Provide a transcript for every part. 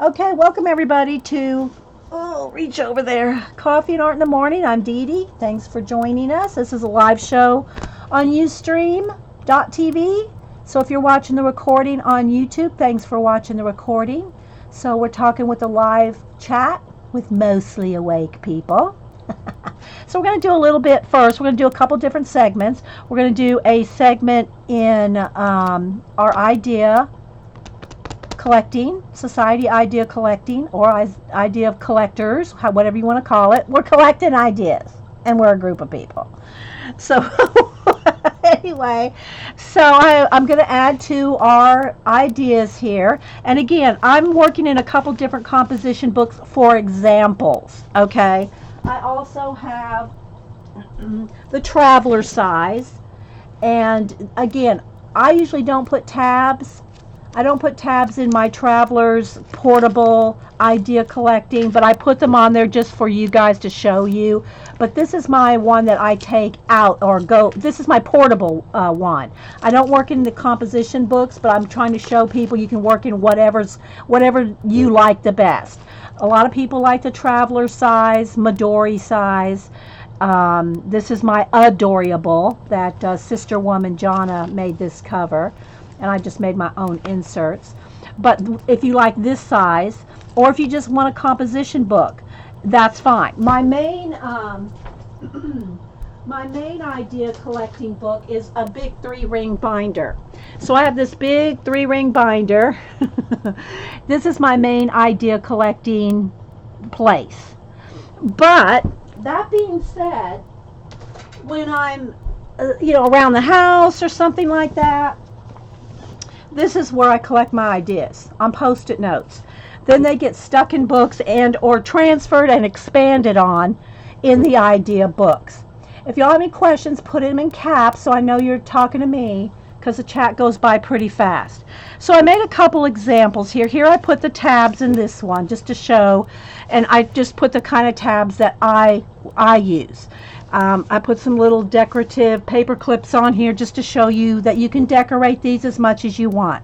Okay, welcome everybody to oh, reach over there. Coffee and Art in the Morning. I'm Dede. Thanks for joining us. This is a live show on Ustream.tv. So if you're watching the recording on YouTube, thanks for watching the recording. So we're talking with a live chat with mostly awake people. so we're going to do a little bit first. We're going to do a couple different segments. We're going to do a segment in um, our idea collecting, society idea collecting, or idea of collectors, whatever you want to call it. We're collecting ideas, and we're a group of people. So, anyway, so I, I'm going to add to our ideas here. And again, I'm working in a couple different composition books for examples, okay? I also have the traveler size. And again, I usually don't put tabs I don't put tabs in my Travelers portable idea collecting, but I put them on there just for you guys to show you. But this is my one that I take out or go. This is my portable uh, one. I don't work in the composition books, but I'm trying to show people you can work in whatever's whatever you like the best. A lot of people like the Traveler size, Midori size. Um, this is my adorable that uh, sister woman Jana made this cover and I just made my own inserts. But if you like this size, or if you just want a composition book, that's fine. My main um, my main idea collecting book is a big three ring binder. So I have this big three ring binder. this is my main idea collecting place. But that being said, when I'm uh, you know around the house or something like that, this is where I collect my ideas on post-it notes. Then they get stuck in books and or transferred and expanded on in the idea books. If y'all have any questions, put them in caps so I know you're talking to me because the chat goes by pretty fast. So I made a couple examples here. Here I put the tabs in this one just to show, and I just put the kind of tabs that I I use. Um, I put some little decorative paper clips on here just to show you that you can decorate these as much as you want.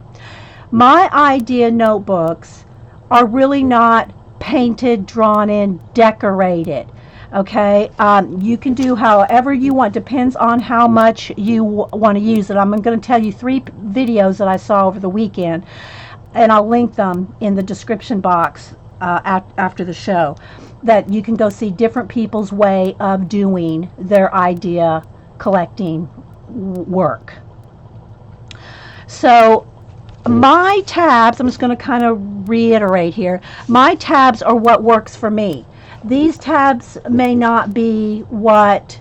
My idea notebooks are really not painted, drawn in, decorated. Okay, um, you can do however you want. Depends on how much you want to use it. I'm going to tell you three videos that I saw over the weekend, and I'll link them in the description box uh, after the show that you can go see different people's way of doing their idea collecting work. So my tabs, I'm just going to kind of reiterate here, my tabs are what works for me. These tabs may not be what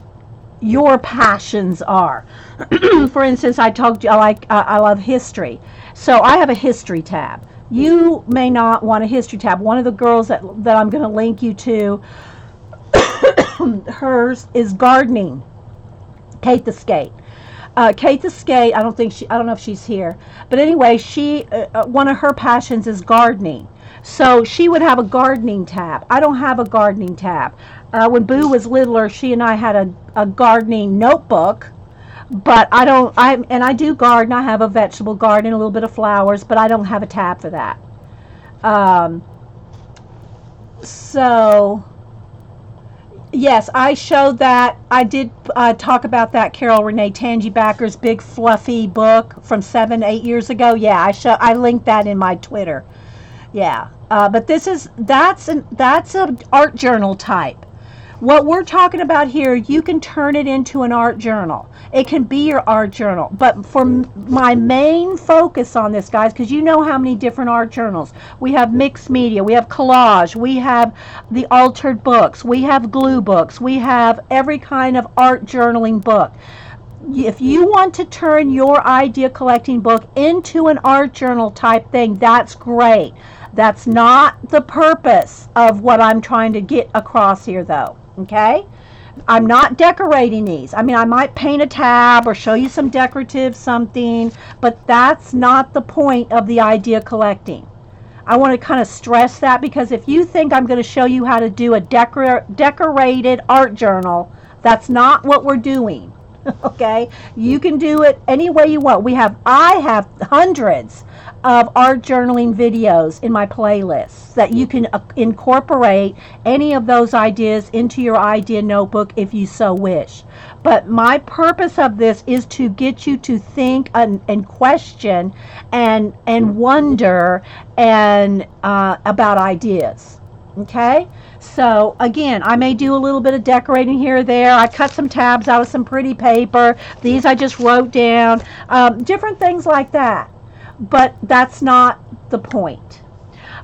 your passions are. for instance, I you I like uh, I love history. So I have a history tab you may not want a history tab. One of the girls that, that I'm going to link you to, hers is gardening. Kate the Skate. Uh, Kate the Skate, I don't think she, I don't know if she's here, but anyway, she, uh, uh, one of her passions is gardening. So she would have a gardening tab. I don't have a gardening tab. Uh, when Boo was littler, she and I had a, a gardening notebook but I don't I and I do garden. I have a vegetable garden a little bit of flowers but I don't have a tab for that. Um, so yes I showed that. I did uh, talk about that Carol Renee Tangy big fluffy book from seven eight years ago. Yeah I show I linked that in my Twitter. Yeah uh, but this is that's an that's an art journal type what we're talking about here, you can turn it into an art journal. It can be your art journal. But for my main focus on this, guys, because you know how many different art journals. We have mixed media, we have collage, we have the altered books, we have glue books, we have every kind of art journaling book if you want to turn your idea collecting book into an art journal type thing, that's great. That's not the purpose of what I'm trying to get across here, though. Okay? I'm not decorating these. I mean, I might paint a tab or show you some decorative something, but that's not the point of the idea collecting. I want to kind of stress that because if you think I'm going to show you how to do a decor- decorated art journal, that's not what we're doing. okay? You can do it any way you want. We have I have hundreds of art journaling videos in my playlists that you can uh, incorporate any of those ideas into your idea notebook if you so wish. But my purpose of this is to get you to think and, and question and and wonder and uh, about ideas. Okay. So again, I may do a little bit of decorating here or there. I cut some tabs out of some pretty paper. These I just wrote down. Um, different things like that. But that's not the point.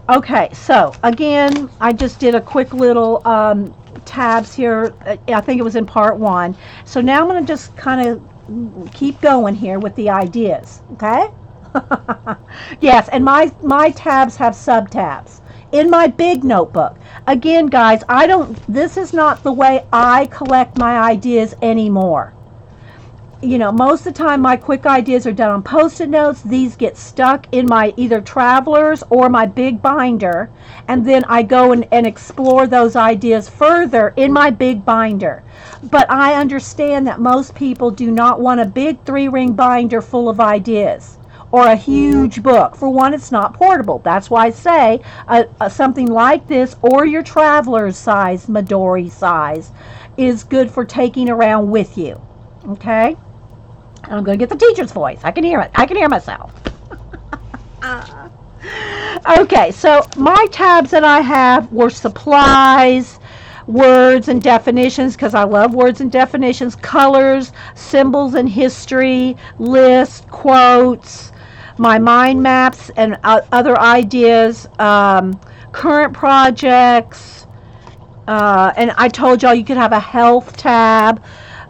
Okay, so again, I just did a quick little um, tabs here. I think it was in part one. So now I'm going to just kind of keep going here with the ideas. Okay. yes, and my my tabs have sub tabs in my big notebook. Again, guys, I don't. This is not the way I collect my ideas anymore you know, most of the time my quick ideas are done on post-it notes. These get stuck in my either travelers or my big binder. And then I go and, and explore those ideas further in my big binder. But I understand that most people do not want a big three-ring binder full of ideas or a huge book. For one, it's not portable. That's why I say uh, uh, something like this or your traveler's size, Midori size, is good for taking around with you. Okay? I'm going to get the teacher's voice. I can hear it. I can hear myself. okay, so my tabs that I have were supplies, words and definitions because I love words and definitions, colors, symbols and history, lists, quotes, my mind maps and uh, other ideas, um, current projects. Uh, and I told y'all you could have a health tab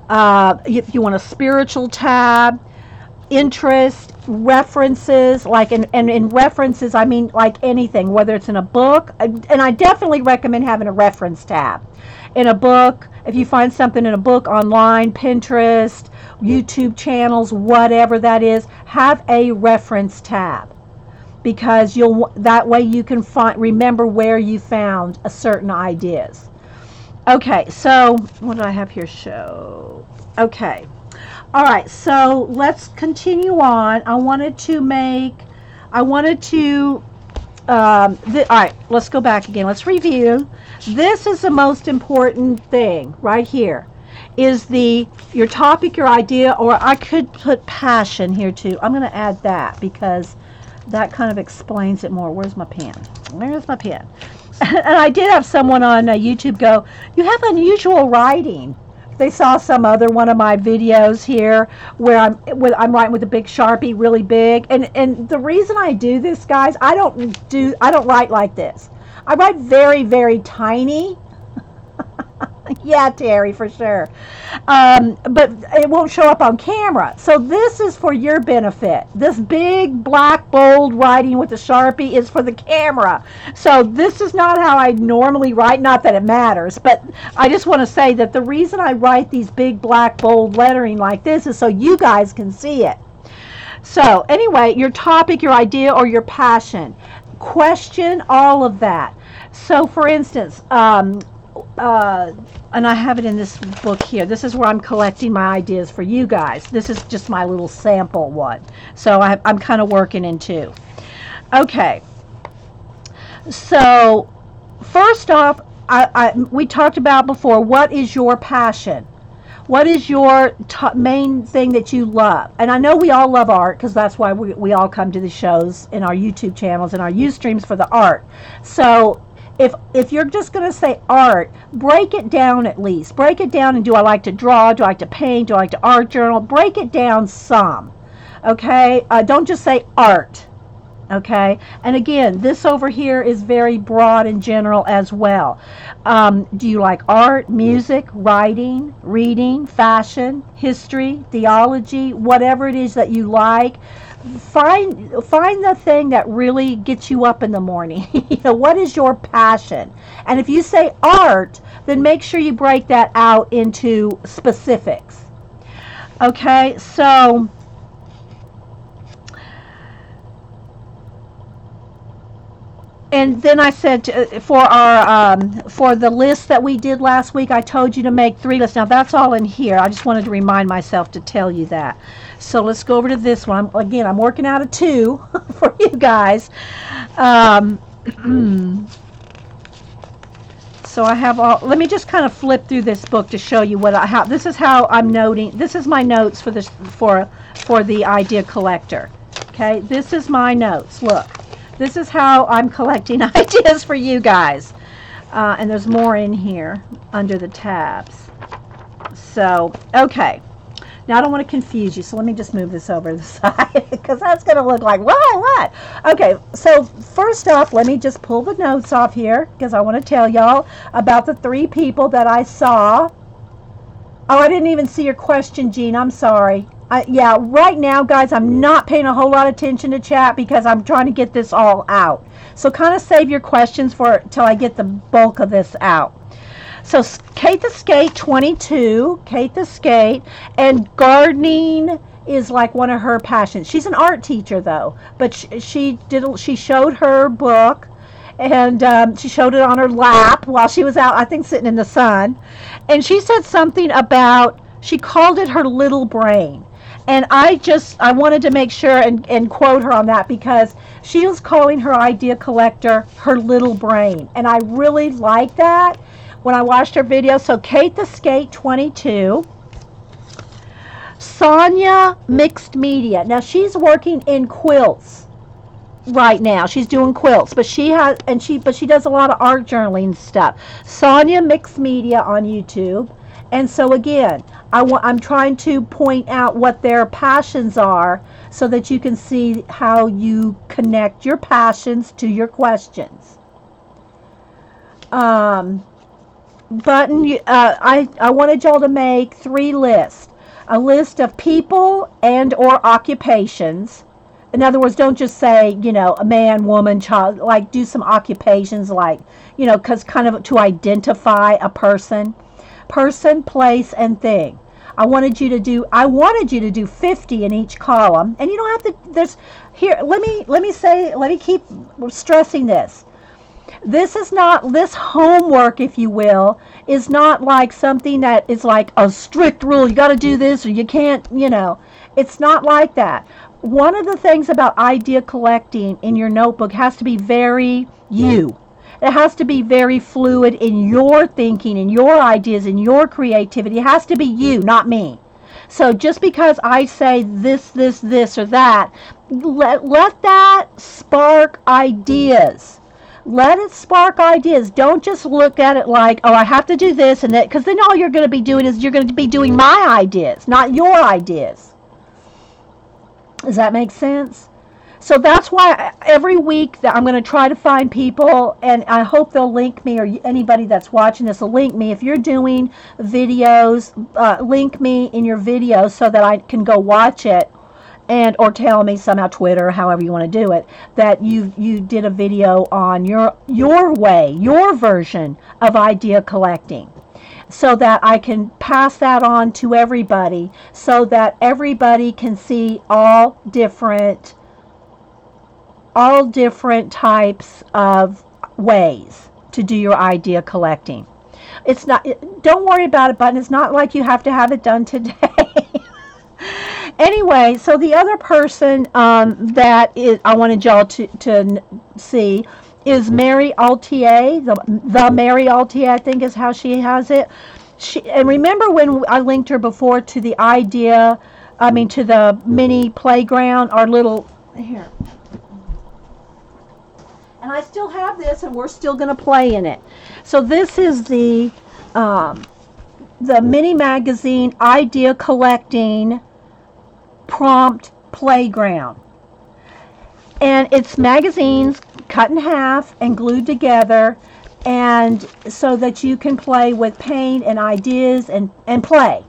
uh, if you want a spiritual tab, interest, references, like, in, and in references, I mean like anything, whether it's in a book, and I definitely recommend having a reference tab. In a book, if you find something in a book online, Pinterest, YouTube channels, whatever that is, have a reference tab because you'll that way you can find remember where you found a certain ideas. Okay, so what do I have here show? Okay. All right, so let's continue on. I wanted to make, I wanted to, um, all right, let's go back again. Let's review. This is the most important thing right here is the your topic, your idea, or I could put passion here too. I'm going to add that because that kind of explains it more. Where's my pen? Where's my pen? and I did have someone on uh, YouTube go, "You have unusual writing." They saw some other one of my videos here where I'm with I'm writing with a big sharpie, really big, and and the reason I do this, guys, I don't do I don't write like this. I write very very tiny yeah, Terry, for sure. Um, but it won't show up on camera. So this is for your benefit. This big black bold writing with the Sharpie is for the camera. So this is not how I normally write. Not that it matters, but I just want to say that the reason I write these big black bold lettering like this is so you guys can see it. So anyway, your topic, your idea, or your passion. Question all of that. So for instance, um, uh, and I have it in this book here. This is where I'm collecting my ideas for you guys. This is just my little sample one. So I, I'm kind of working in two. Okay. So first off, I, I, we talked about before, what is your passion? What is your t- main thing that you love? And I know we all love art because that's why we, we all come to the shows in our YouTube channels and our Ustreams for the art. So if if you're just going to say art, break it down at least. Break it down and do I like to draw? Do I like to paint? Do I like to art journal? Break it down some. Okay? Uh, don't just say art. Okay? And again, this over here is very broad and general as well. Um, do you like art, music, writing, reading, fashion, history, theology, whatever it is that you like? Find find the thing that really gets you up in the morning. you know, what is your passion? And if you say art, then make sure you break that out into specifics. Okay, so and then I said to, for our um, for the list that we did last week, I told you to make three lists. Now that's all in here. I just wanted to remind myself to tell you that. So let's go over to this one. Again, I'm working out of two for you guys. Um, so I have all. Let me just kind of flip through this book to show you what I have. This is how I'm noting. This is my notes for this for for the idea collector. Okay, this is my notes. Look. This is how I'm collecting ideas for you guys. Uh, and there's more in here under the tabs. So, okay. Now, I don't want to confuse you, so let me just move this over to the side because that's going to look like, what, what? Okay, so first off, let me just pull the notes off here because I want to tell y'all about the three people that I saw. Oh, I didn't even see your question, Jean. I'm sorry. Yeah, right now, guys, I'm not paying a whole lot of attention to chat because I'm trying to get this all out. So kind of save your questions for till I get the bulk of this out. So Kate the Skate 22, Kate the Skate, and gardening is like one of her passions. She's an art teacher though, but she, she did she showed her book and um, she showed it on her lap while she was out, I think, sitting in the sun. And she said something about she called it her little brain and I just I wanted to make sure and, and quote her on that because she was calling her idea collector her little brain. And I really like that when I watched her video. So Kate the Skate 22. Sonya Mixed Media. Now she's working in quilts right now. She's doing quilts, but she has and she but she does a lot of art journaling stuff. Sonya Mixed Media on YouTube. And so again, I want, I'm trying to point out what their passions are so that you can see how you connect your passions to your questions. Um, button, uh, I, I wanted y'all to make three lists. A list of people and or occupations. In other words, don't just say, you know, a man, woman, child. Like, do some occupations, like, you know, because kind of to identify a person person, place, and thing. I wanted you to do I wanted you to do 50 in each column. And you don't have to there's here let me let me say let me keep stressing this. This is not this homework if you will is not like something that is like a strict rule. You got to do this or you can't, you know. It's not like that. One of the things about idea collecting in your notebook has to be very you. It has to be very fluid in your thinking, in your ideas, in your creativity. It has to be you, not me. So just because I say this, this, this, or that, let, let that spark ideas. Let it spark ideas. Don't just look at it like, oh, I have to do this and that, because then all you're going to be doing is you're going to be doing my ideas, not your ideas. Does that make sense? So that's why every week that I'm going to try to find people, and I hope they'll link me, or anybody that's watching this will link me. If you're doing videos, uh, link me in your video so that I can go watch it, and or tell me somehow Twitter, however you want to do it, that you you did a video on your your way, your version of idea collecting so that I can pass that on to everybody so that everybody can see all different all different types of ways to do your idea collecting. It's not, don't worry about it, button. It's not like you have to have it done today. anyway, so the other person um, that is, I wanted y'all to, to see is Meri Atelier, the, the Meri Atelier, I think is how she has it. She, and remember when I linked her before to the idea, I mean, to the mini playground, our little, here, and I still have this, and we're still going to play in it. So this is the um, the mini magazine idea collecting prompt playground, and it's magazines cut in half and glued together, and so that you can play with paint and ideas and and play.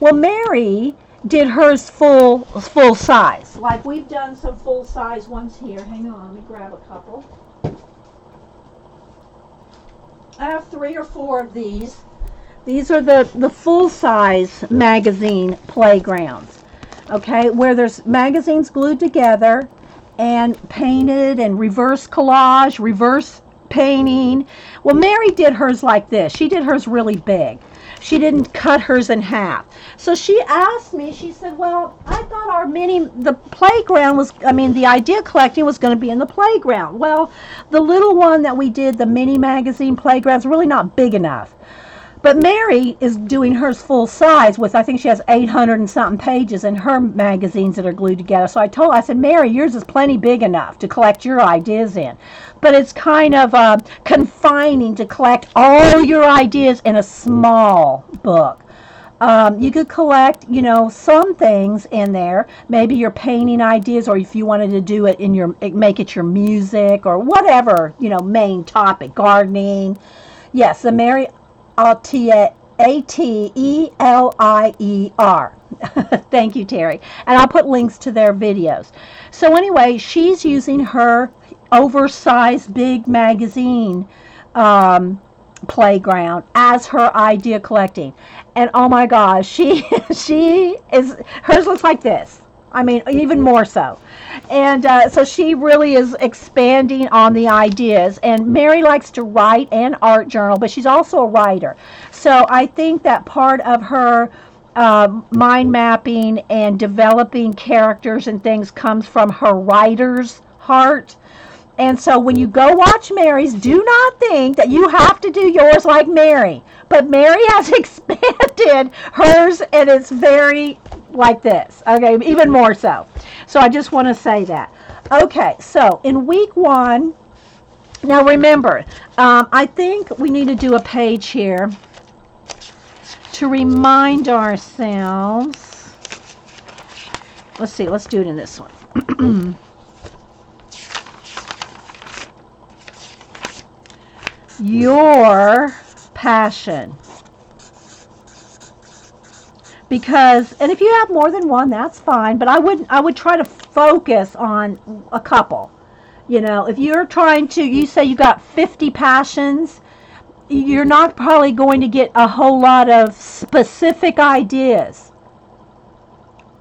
Well, Meri did hers full full size. Like we've done some full size ones here. Hang on, let me grab a couple. I have three or four of these. These are the, the full-size magazine playgrounds, okay, where there's magazines glued together and painted and reverse collage, reverse painting. Well, Meri did hers like this. She did hers really big. She didn't cut hers in half. So she asked me, she said, Well, I thought our mini, the playground was, I mean, the idea collecting was going to be in the playground. Well, the little one that we did, the mini magazine playground, is really not big enough. But Meri is doing hers full size with, I think she has 800 and something pages in her magazines that are glued together. So I told I said, Meri, yours is plenty big enough to collect your ideas in. But it's kind of uh, confining to collect all your ideas in a small book. Um, you could collect, you know, some things in there. Maybe your painting ideas, or if you wanted to do it in your, make it your music, or whatever, you know, main topic, gardening. Yes, the Meri A T E L I E R. Thank you, Terry. And I'll put links to their videos. So, anyway, she's using her oversized big magazine um, playground as her idea collecting. And oh my gosh, she she is hers looks like this. I mean, even more so. And uh, so she really is expanding on the ideas. And Meri likes to write and art journal, but she's also a writer. So I think that part of her uh, mind mapping and developing characters and things comes from her writer's heart. And so when you go watch Meri's, do not think that you have to do yours like Meri. But Meri has expanded hers and it's very like this. Okay, even more so. So I just want to say that. Okay, so in week one, now remember, um, I think we need to do a page here to remind ourselves. Let's see, let's do it in this one. Your passion. Because and if you have more than one that's fine but i would i would try to focus on a couple. You know if you're trying to you say you got 50 passions you're not probably going to get a whole lot of specific ideas.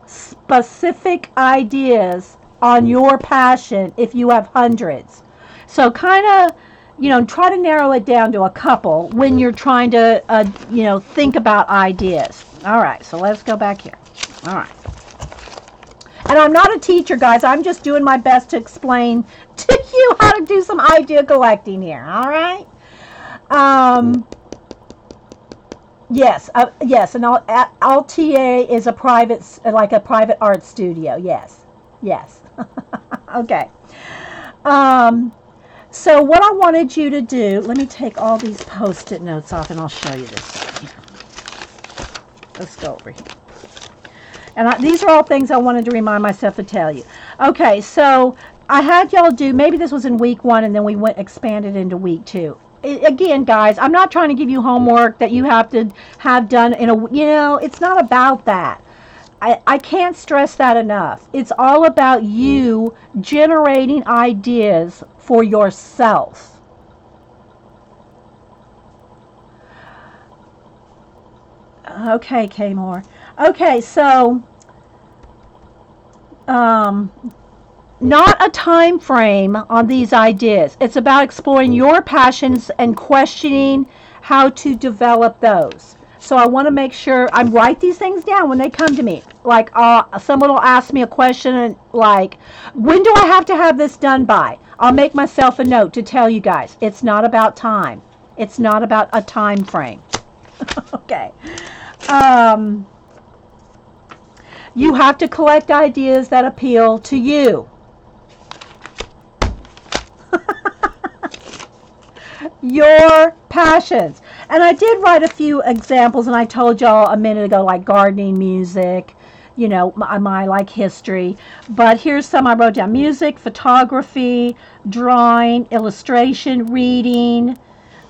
Specific ideas on hmm. your passion if you have hundreds. So kind of you know try to narrow it down to a couple when you're trying to uh, you know think about ideas all right, so let's go back here. All right. And I'm not a teacher, guys. I'm just doing my best to explain to you how to do some idea collecting here. All right. Um, yes, uh, yes, and LTA is a private, like a private art studio. Yes, yes. okay. Um, so what I wanted you to do, let me take all these post-it notes off, and I'll show you this. Let's go over here. And I, these are all things I wanted to remind myself to tell you. Okay, so I had y'all do, maybe this was in week one and then we went expanded into week two. It, again, guys, I'm not trying to give you homework that you have to have done in a, you know, it's not about that. I, I can't stress that enough. It's all about you generating ideas for yourself. Okay, K Okay, so um, not a time frame on these ideas. It's about exploring your passions and questioning how to develop those. So I want to make sure I write these things down when they come to me. Like uh, someone will ask me a question like, when do I have to have this done by? I'll make myself a note to tell you guys. It's not about time. It's not about a time frame. okay. Um, you have to collect ideas that appeal to you. Your passions. And I did write a few examples, and I told y'all a minute ago, like gardening, music, you know, my, my, like history. But here's some I wrote down music, photography, drawing, illustration, reading,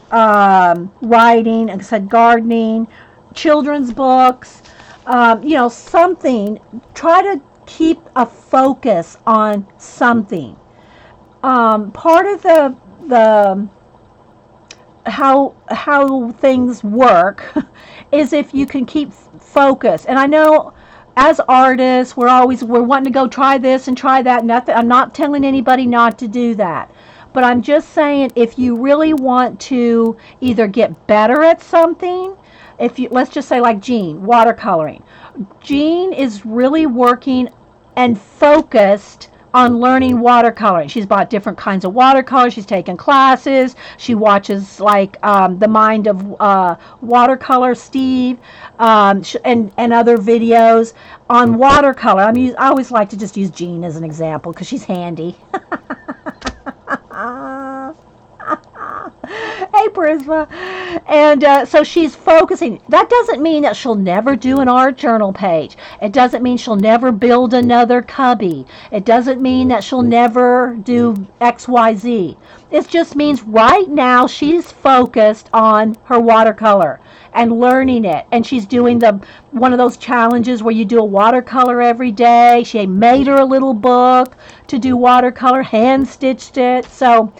um, writing, like I said, gardening, children's books, um, you know, something. Try to keep a focus on something. Um, part of the the how how things work is if you can keep focus. And I know as artists, we're always we're wanting to go try this and try that. Nothing. I'm not telling anybody not to do that. But I'm just saying if you really want to either get better at something, if you let's just say like Jean, watercoloring. Jean is really working and focused on learning watercoloring. She's bought different kinds of watercolor. She's taken classes. She watches like um, the Mind of uh, Watercolor Steve um, and and other videos on watercolor. I mean, I always like to just use Jean as an example because she's handy. hey, Prisma. And uh, so she's focusing. That doesn't mean that she'll never do an art journal page. It doesn't mean she'll never build another cubby. It doesn't mean that she'll never do XYZ. It just means right now she's focused on her watercolor and learning it. And she's doing the one of those challenges where you do a watercolor every day. She made her a little book to do watercolor, hand stitched it. So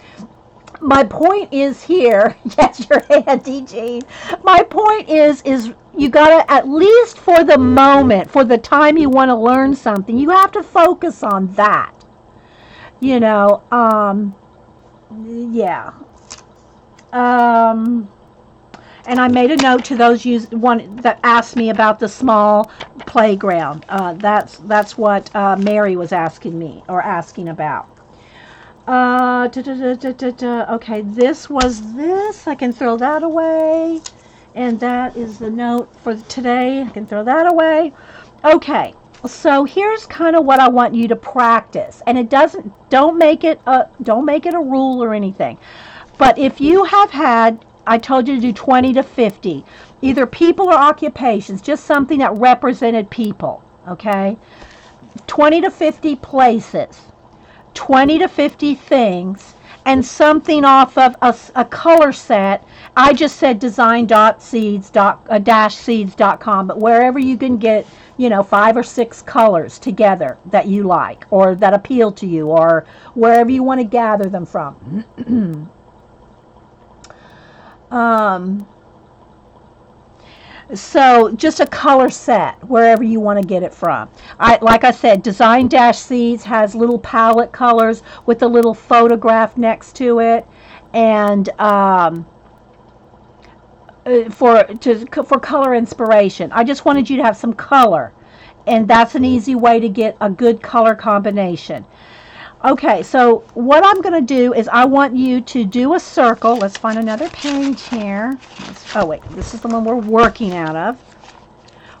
my point is here. Yes, you're handy, Jean. My point is, is you gotta at least for the moment, for the time you want to learn something, you have to focus on that. You know, um, yeah. Um, and I made a note to those use one that asked me about the small playground. Uh, that's that's what uh, Meri was asking me or asking about. Uh, da, da, da, okay, this was this. I can throw that away. And that is the note for today. I can throw that away. Okay, so here's kind of what I want you to practice. And it doesn't, don't make it a, don't make it a rule or anything. But if you have had, I told you to do 20 to 50, either people or occupations, just something that represented people, okay? 20 to 50 places 20 to 50 things and something off of a, a color set. I just said design.seeds.seeds.com, uh, but wherever you can get, you know, five or six colors together that you like or that appeal to you or wherever you want to gather them from. um, so just a color set wherever you want to get it from. I like I said, Design Dash Seeds has little palette colors with a little photograph next to it, and um, uh, for to for color inspiration. I just wanted you to have some color, and that's an easy way to get a good color combination. Okay, so what I'm going to do is I want you to do a circle. Let's find another page here. Let's, oh, wait, this is the one we're working out of.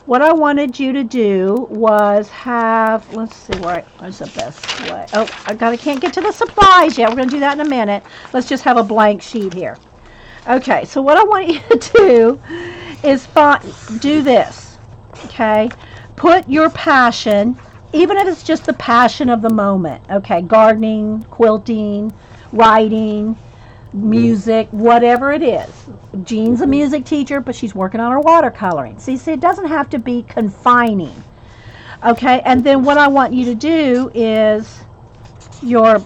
What I wanted you to do was have, let's see, where, where's the best way? Oh, I got, I can't get to the supplies yet. We're going to do that in a minute. Let's just have a blank sheet here. Okay, so what I want you to do is do this, okay? Put your passion even if it's just the passion of the moment, okay, gardening, quilting, writing, music, whatever it is. Jean's a music teacher, but she's working on her watercoloring. See, see, it doesn't have to be confining. Okay, and then what I want you to do is your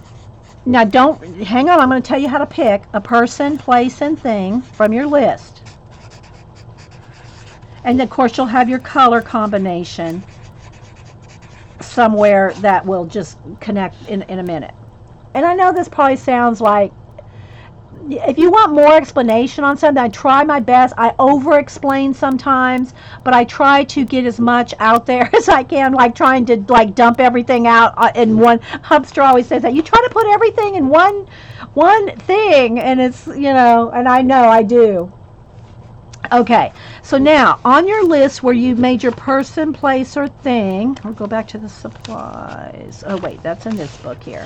now don't hang on, I'm going to tell you how to pick a person, place, and thing from your list. And of course, you'll have your color combination somewhere that will just connect in, in a minute. And I know this probably sounds like if you want more explanation on something, I try my best. I over explain sometimes, but I try to get as much out there as I can, like trying to like dump everything out uh, in one. Hubster always says that you try to put everything in one one thing, and it's you know, and I know I do. Okay, so now on your list where you made your person, place, or thing, we'll go back to the supplies. Oh wait, that's in this book here.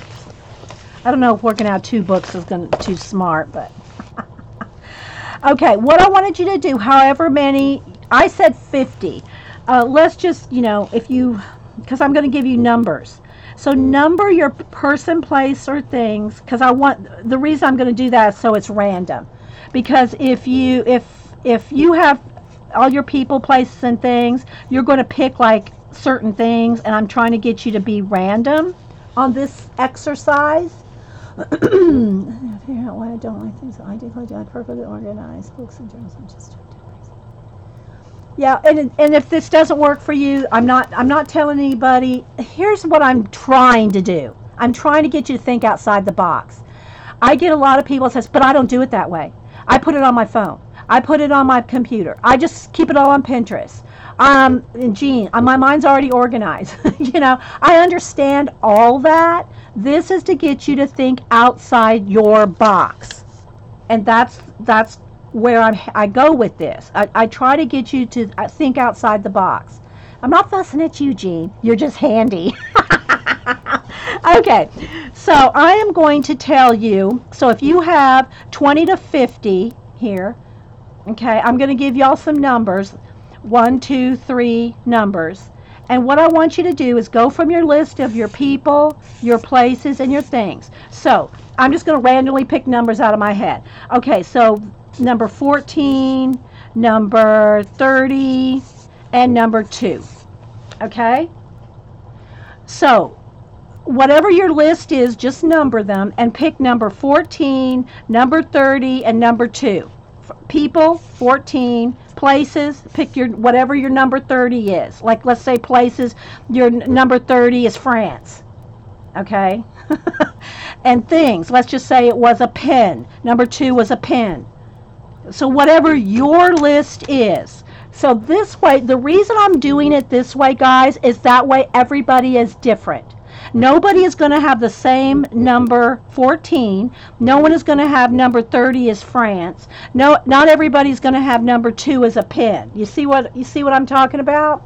I don't know if working out two books is going to too smart, but okay. What I wanted you to do, however many, I said 50. Uh, let's just, you know, if you, because I'm going to give you numbers. So number your person, place, or things, because I want the reason I'm going to do that is so it's random. Because if you if if you have all your people, places, and things, you're going to pick like certain things, and I'm trying to get you to be random on this exercise. figure out why I don't like things. I like that perfectly organized books and journals. I'm just Yeah, and and if this doesn't work for you, I'm not I'm not telling anybody. Here's what I'm trying to do. I'm trying to get you to think outside the box. I get a lot of people says, "But I don't do it that way. I put it on my phone. I put it on my computer. I just keep it all on Pinterest." Um, Jean, uh, my mind's already organized. you know, I understand all that. This is to get you to think outside your box, and that's that's where I'm, I go with this. I, I try to get you to uh, think outside the box. I'm not fussing at you, Jean. You're just handy. okay, so I am going to tell you. So if you have 20 to 50 here, okay, I'm going to give y'all some numbers one, two, three numbers. And what I want you to do is go from your list of your people, your places, and your things. So I'm just going to randomly pick numbers out of my head. Okay, so number 14, number 30, and number 2. Okay? So, whatever your list is, just number them and pick number 14, number 30, and number 2. People, 14. Places, pick your whatever your number 30 is. Like, let's say places, your number 30 is France. Okay? and things, let's just say it was a pen. Number 2 was a pen. So whatever your list is. So this way, the reason I'm doing it this way, guys, is that way everybody is different. Nobody is going to have the same number 14. No one is going to have number 30 as France. No, not everybody's going to have number 2 as a pen. You see what you see what I'm talking about?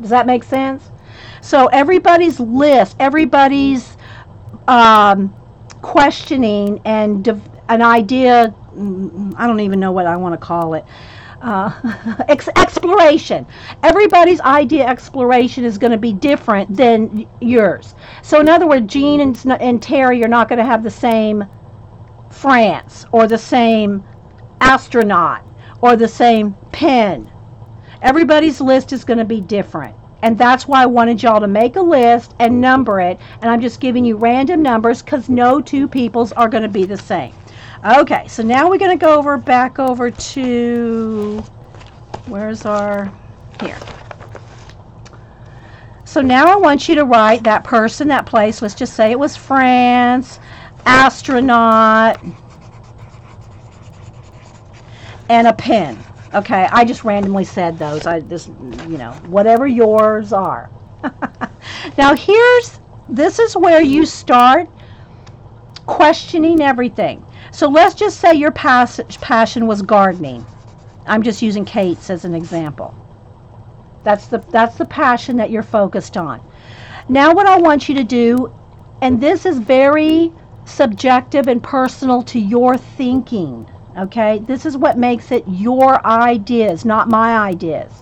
Does that make sense? So everybody's list, everybody's um, questioning and an idea I don't even know what I want to call it. Uh, ex- exploration. Everybody's idea exploration is going to be different than yours. So, in other words, Jean and, and Terry are not going to have the same France or the same astronaut or the same pen. Everybody's list is going to be different. And that's why I wanted y'all to make a list and number it. And I'm just giving you random numbers because no two peoples are going to be the same. Okay, so now we're going to go over back over to where's our here. So now I want you to write that person, that place. Let's just say it was France, astronaut, and a pen. Okay, I just randomly said those. I just, you know, whatever yours are. now here's, this is where you start questioning everything. So let's just say your pas- passion was gardening. I'm just using Kate's as an example. That's the that's the passion that you're focused on. Now what I want you to do and this is very subjective and personal to your thinking, okay? This is what makes it your ideas, not my ideas.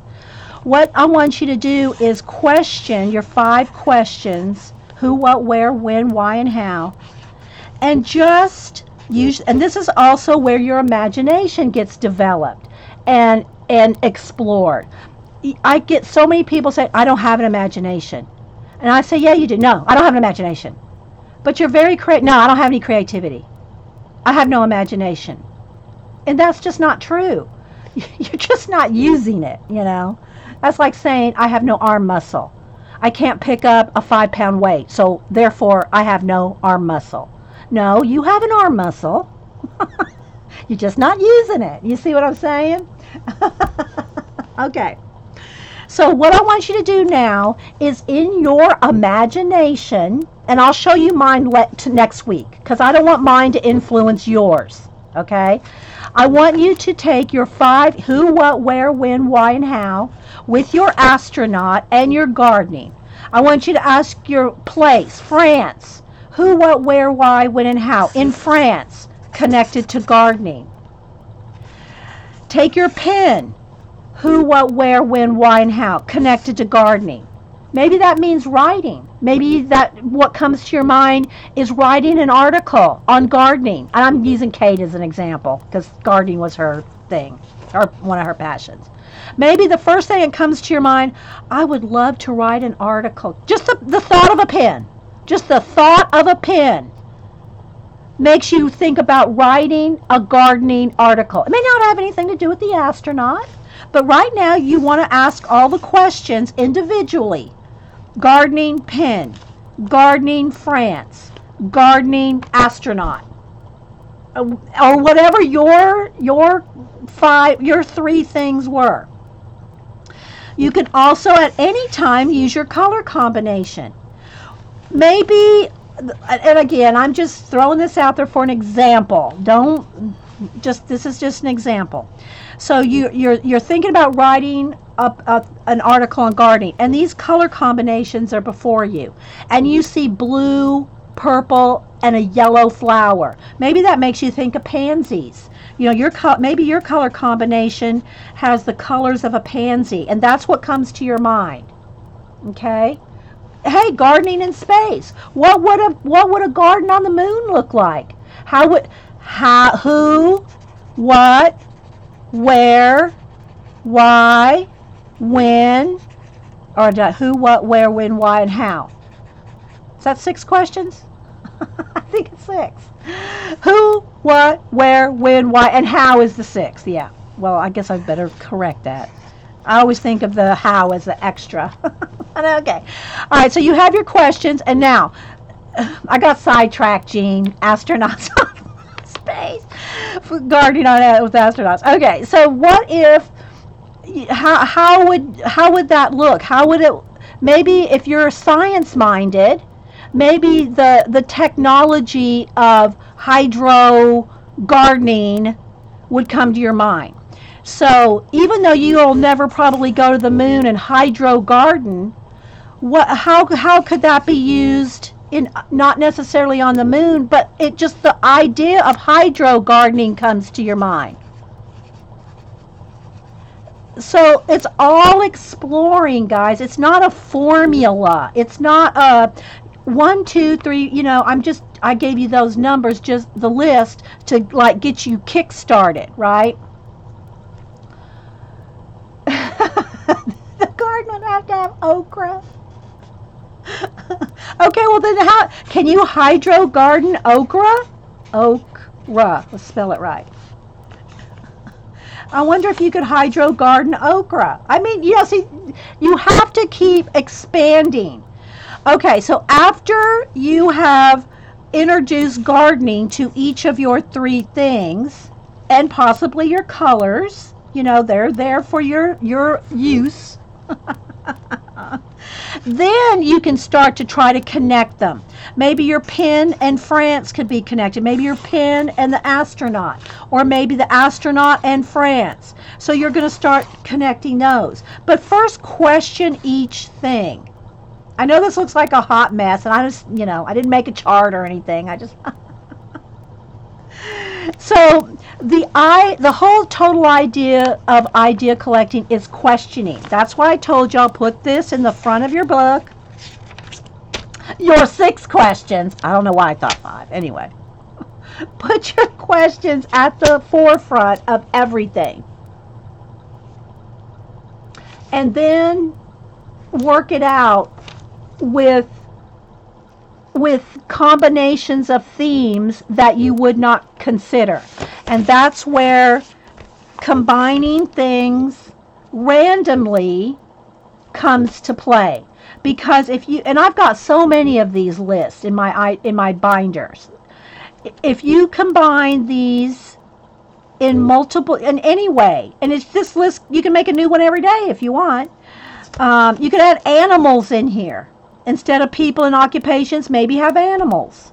What I want you to do is question your five questions who, what, where, when, why, and how and just use and this is also where your imagination gets developed and and explored. I get so many people say i don't have an imagination. And i say yeah you do. No i don't have an imagination. But you're very creative no i don't have any creativity. I have no imagination. And that's just not true. You're just not using it you know? That's like saying i have no arm muscle. I can't pick up a five pound weight so therefore i have no arm muscle no, you have an arm muscle. You're just not using it. You see what I'm saying? okay. So, what I want you to do now is in your imagination, and I'll show you mine next week because I don't want mine to influence yours. Okay? I want you to take your five who, what, where, when, why, and how with your astronaut and your gardening. I want you to ask your place, France, who, what, where, why, when, and how in France connected to gardening. Take your pen. Who, what, where, when, why, and how connected to gardening. Maybe that means writing. Maybe that what comes to your mind is writing an article on gardening. And I'm using Kate as an example because gardening was her thing, or one of her passions. Maybe the first thing that comes to your mind, I would love to write an article. Just the, the thought of a pen. Just the thought of a pen makes you think about writing a gardening article. It may not have anything to do with the astronaut, But right now, you want to ask all the questions individually gardening pen, gardening France, gardening astronaut, uh, or whatever your your five your three things were. You can also at any time use your color combination. Maybe and again, I'm just throwing this out there for an example. Don't just this is just an example. So you you're you're thinking about writing up, an article on gardening, and these color combinations are before you, and you see blue, purple, and a yellow flower. Maybe that makes you think of pansies. You know, your co- maybe your color combination has the colors of a pansy, and that's what comes to your mind. Okay. Hey, gardening in space. What would a what would a garden on the moon look like? How would how who, what, where, why, when, or who, what, where, when, why, and how. Is that six questions? I think it's six. Who, what, where, when, why, and how is the sixth. Yeah. Well, I guess I better correct that. I always think of the how as the extra. okay. All right. So you have your questions, and now I got sidetracked, Jean. Astronauts space. Gardening on with astronauts. Okay. So what if? How, how would how would that look? How would it? Maybe if you're science minded, maybe the the technology of hydro gardening would come to your mind. So even though you'll never probably go to the moon and hydro garden, what how how could that be used in not necessarily on the moon, but it just the idea of hydro gardening comes to your mind. So it's all exploring, guys. It's not a formula. It's not a one, two, three, you know, I'm just, I gave you those numbers, just the list to like get you kick started, right? the garden would have to have okra. okay, well then how, can you hydro garden okra? Okra, let's spell it right. I wonder if you could hydro garden okra. I mean, you know, see, you have to keep expanding Okay, so after you have introduced gardening to each of your three things and possibly your colors, you know, they're there for your your use. then you can start to try to connect them. Maybe your pin and France could be connected. Maybe your pin and the astronaut, or maybe the astronaut and France. So you're going to start connecting those. But first, question each thing. I know this looks like a hot mess, and I just, you know, I didn't make a chart or anything. I just. so the i the whole total idea of idea collecting is questioning. That's why I told y'all put this in the front of your book. Your six questions. I don't know why I thought five. Anyway, put your questions at the forefront of everything. And then work it out with with combinations of themes that you would not consider. And that's where combining things randomly comes to play. Because if you and I've got so many of these lists in my in my binders. If you combine these in multiple in any way, and it's this list you can make a new one every day if you want. Um, you could add animals in here instead of people and occupations, maybe have animals.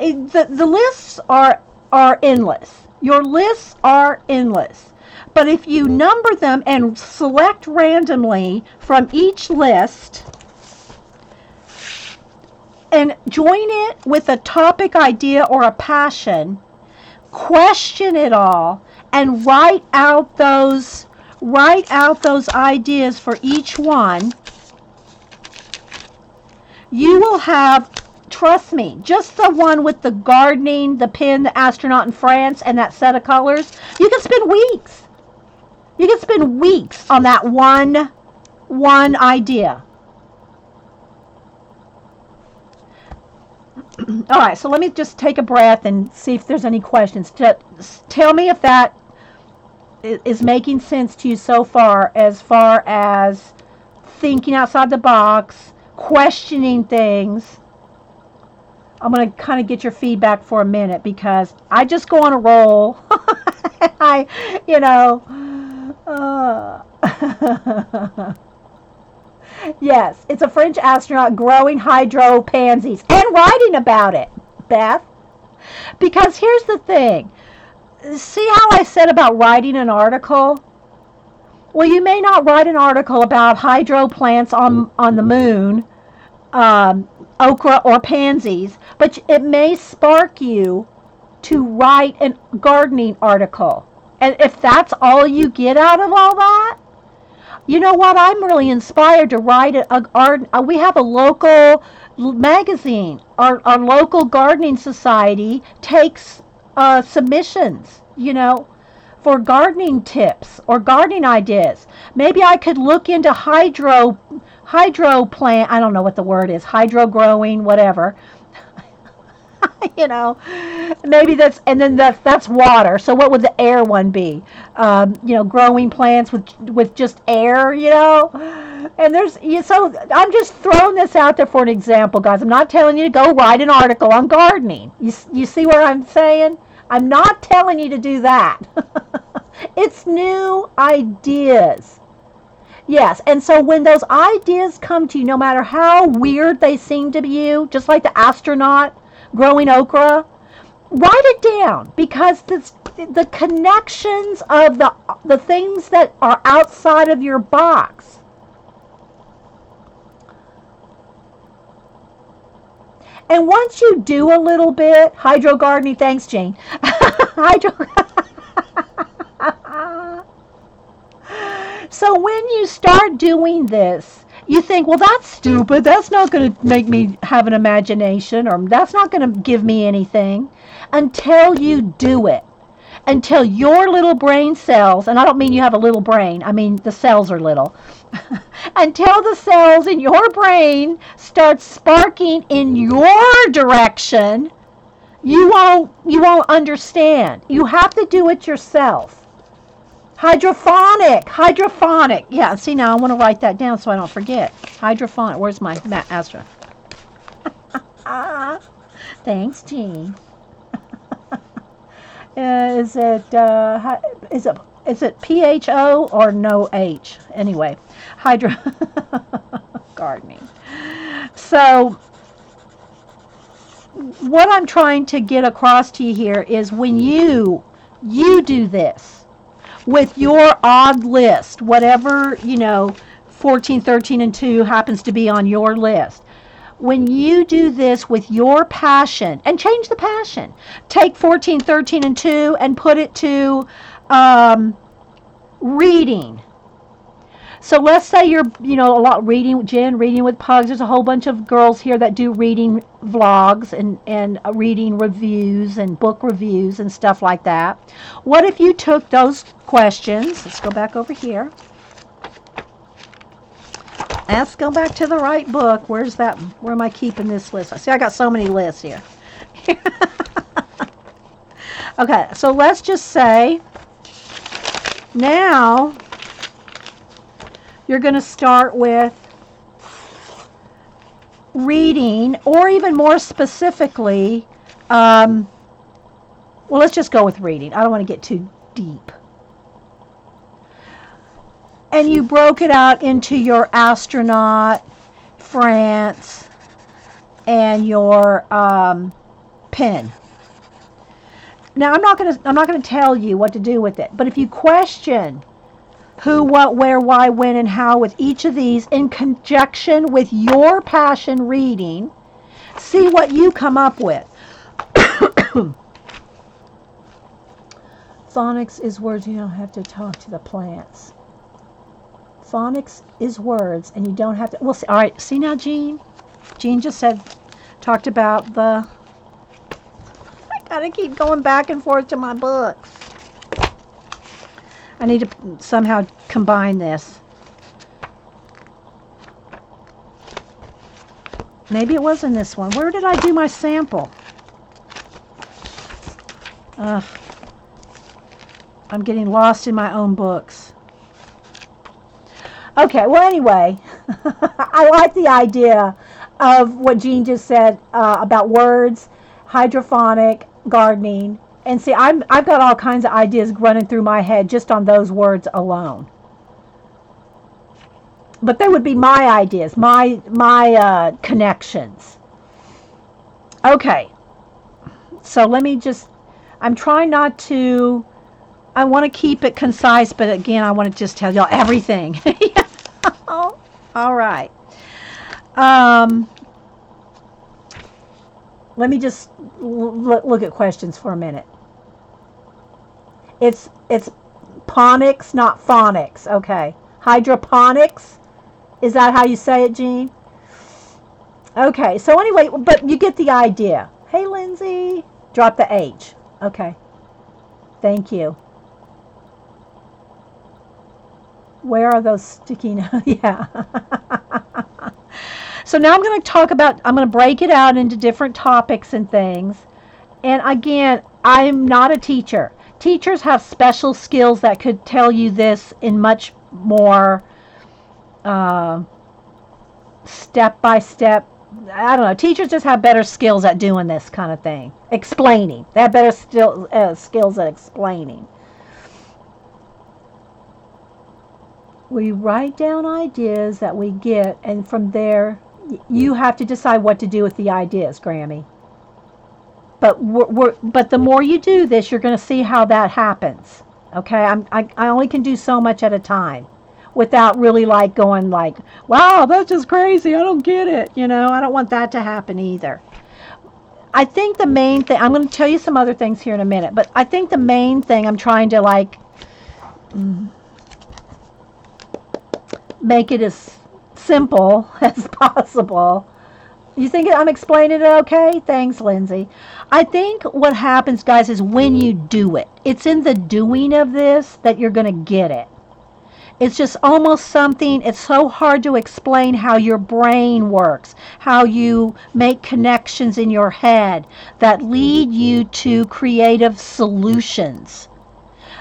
It, the, the lists are, are endless. Your lists are endless. But if you number them and select randomly from each list and join it with a topic idea or a passion, question it all and write out those write out those ideas for each one you will have trust me, just the one with the gardening, the pin, the astronaut in France, and that set of colors, you can spend weeks. You can spend weeks on that one, one idea. All right, so let me just take a breath and see if there's any questions. Tell me if that is making sense to you so far as far as thinking outside the box, questioning things. I'm going to kind of get your feedback for a minute because I just go on a roll. I, you know, uh, yes, it's a French astronaut growing hydro pansies and writing about it, Beth. Because here's the thing see how I said about writing an article? Well, you may not write an article about hydro plants on, on the moon, um, okra, or pansies, but it may spark you to write a gardening article. And if that's all you get out of all that, you know what? I'm really inspired to write a, a, a we have a local magazine. Our, our local gardening society takes uh, submissions, you know, for gardening tips or gardening ideas. Maybe I could look into hydro hydro plant. I don't know what the word is. Hydro growing, whatever. you know, maybe that's and then that's that's water. So what would the air one be? Um, you know, growing plants with with just air. You know, and there's you, so I'm just throwing this out there for an example, guys. I'm not telling you to go write an article on gardening. You you see what I'm saying? I'm not telling you to do that. it's new ideas. Yes, and so when those ideas come to you, no matter how weird they seem to you, just like the astronaut growing okra, write it down because this, the connections of the the things that are outside of your box. And once you do a little bit hydro gardening, thanks Jane. hydro So when you start doing this, you think, well, that's stupid. That's not going to make me have an imagination, or that's not going to give me anything until you do it. Until your little brain cells, and I don't mean you have a little brain, I mean the cells are little. until the cells in your brain start sparking in mm-hmm. your direction, you won't you won't understand. You have to do it yourself. Hydrophonic. Hydrophonic. Yeah, see now I want to write that down so I don't forget. Hydrophonic. Where's my Matt Astra? Thanks, Jean. Uh, is it uh, is it is it P H O or no H? Anyway, hydro gardening. So what I'm trying to get across to you here is when you you do this with your odd list, whatever, you know, 14, 13, and 2 happens to be on your list. When you do this with your passion, and change the passion, take 14, 13, and 2 and put it to um, reading so let's say you're, you know, a lot reading, Jen, reading with pugs. There's a whole bunch of girls here that do reading vlogs and, and uh, reading reviews and book reviews and stuff like that. What if you took those questions? Let's go back over here. Let's go back to the right book. Where's that? Where am I keeping this list? I see I got so many lists here. okay, so let's just say now you're going to start with reading, or even more specifically, um, well, let's just go with reading. I don't want to get too deep. And you broke it out into your astronaut, France, and your um, pen. Now, I'm not going to I'm not to tell you what to do with it, but if you question who, what, where, why, when, and how with each of these in conjunction with your passion reading. See what you come up with. Phonics is words you don't have to talk to the plants. Phonics is words, and you don't have to. Well, see, all right. See now, Jean. Jean just said, talked about the. I gotta keep going back and forth to my books. I need to somehow combine this. Maybe it was in this one. Where did I do my sample? Ugh. I'm getting lost in my own books. Okay, well, anyway, I like the idea of what Jean just said uh, about words, hydroponic gardening, and see, I'm, I've got all kinds of ideas running through my head just on those words alone. But they would be my ideas, my my uh, connections. Okay, so let me just. I'm trying not to. I want to keep it concise, but again, I want to just tell y'all everything. all right. Um, let me just look at questions for a minute. It's it's ponics, not phonics. Okay, hydroponics. Is that how you say it, Jean? Okay. So anyway, but you get the idea. Hey, Lindsay. Drop the H. Okay. Thank you. Where are those sticky notes? yeah. So now I'm going to talk about, I'm going to break it out into different topics and things. And again, I'm not a teacher. Teachers have special skills that could tell you this in much more step by step. I don't know. Teachers just have better skills at doing this kind of thing, explaining. They have better still, uh, skills at explaining. We write down ideas that we get, and from there, you have to decide what to do with the ideas, Grammy. But we're, we're, but the more you do this, you're going to see how that happens. Okay, I'm, I, I only can do so much at a time without really like going like, wow, that's just crazy. I don't get it. You know, I don't want that to happen either. I think the main thing, I'm going to tell you some other things here in a minute, but I think the main thing I'm trying to like mm, make it as simple as possible. You think I'm explaining it okay? Thanks, Lindsay. I think what happens, guys, is when you do it. It's in the doing of this that you're going to get it. It's just almost something, it's so hard to explain how your brain works, how you make connections in your head that lead you to creative solutions.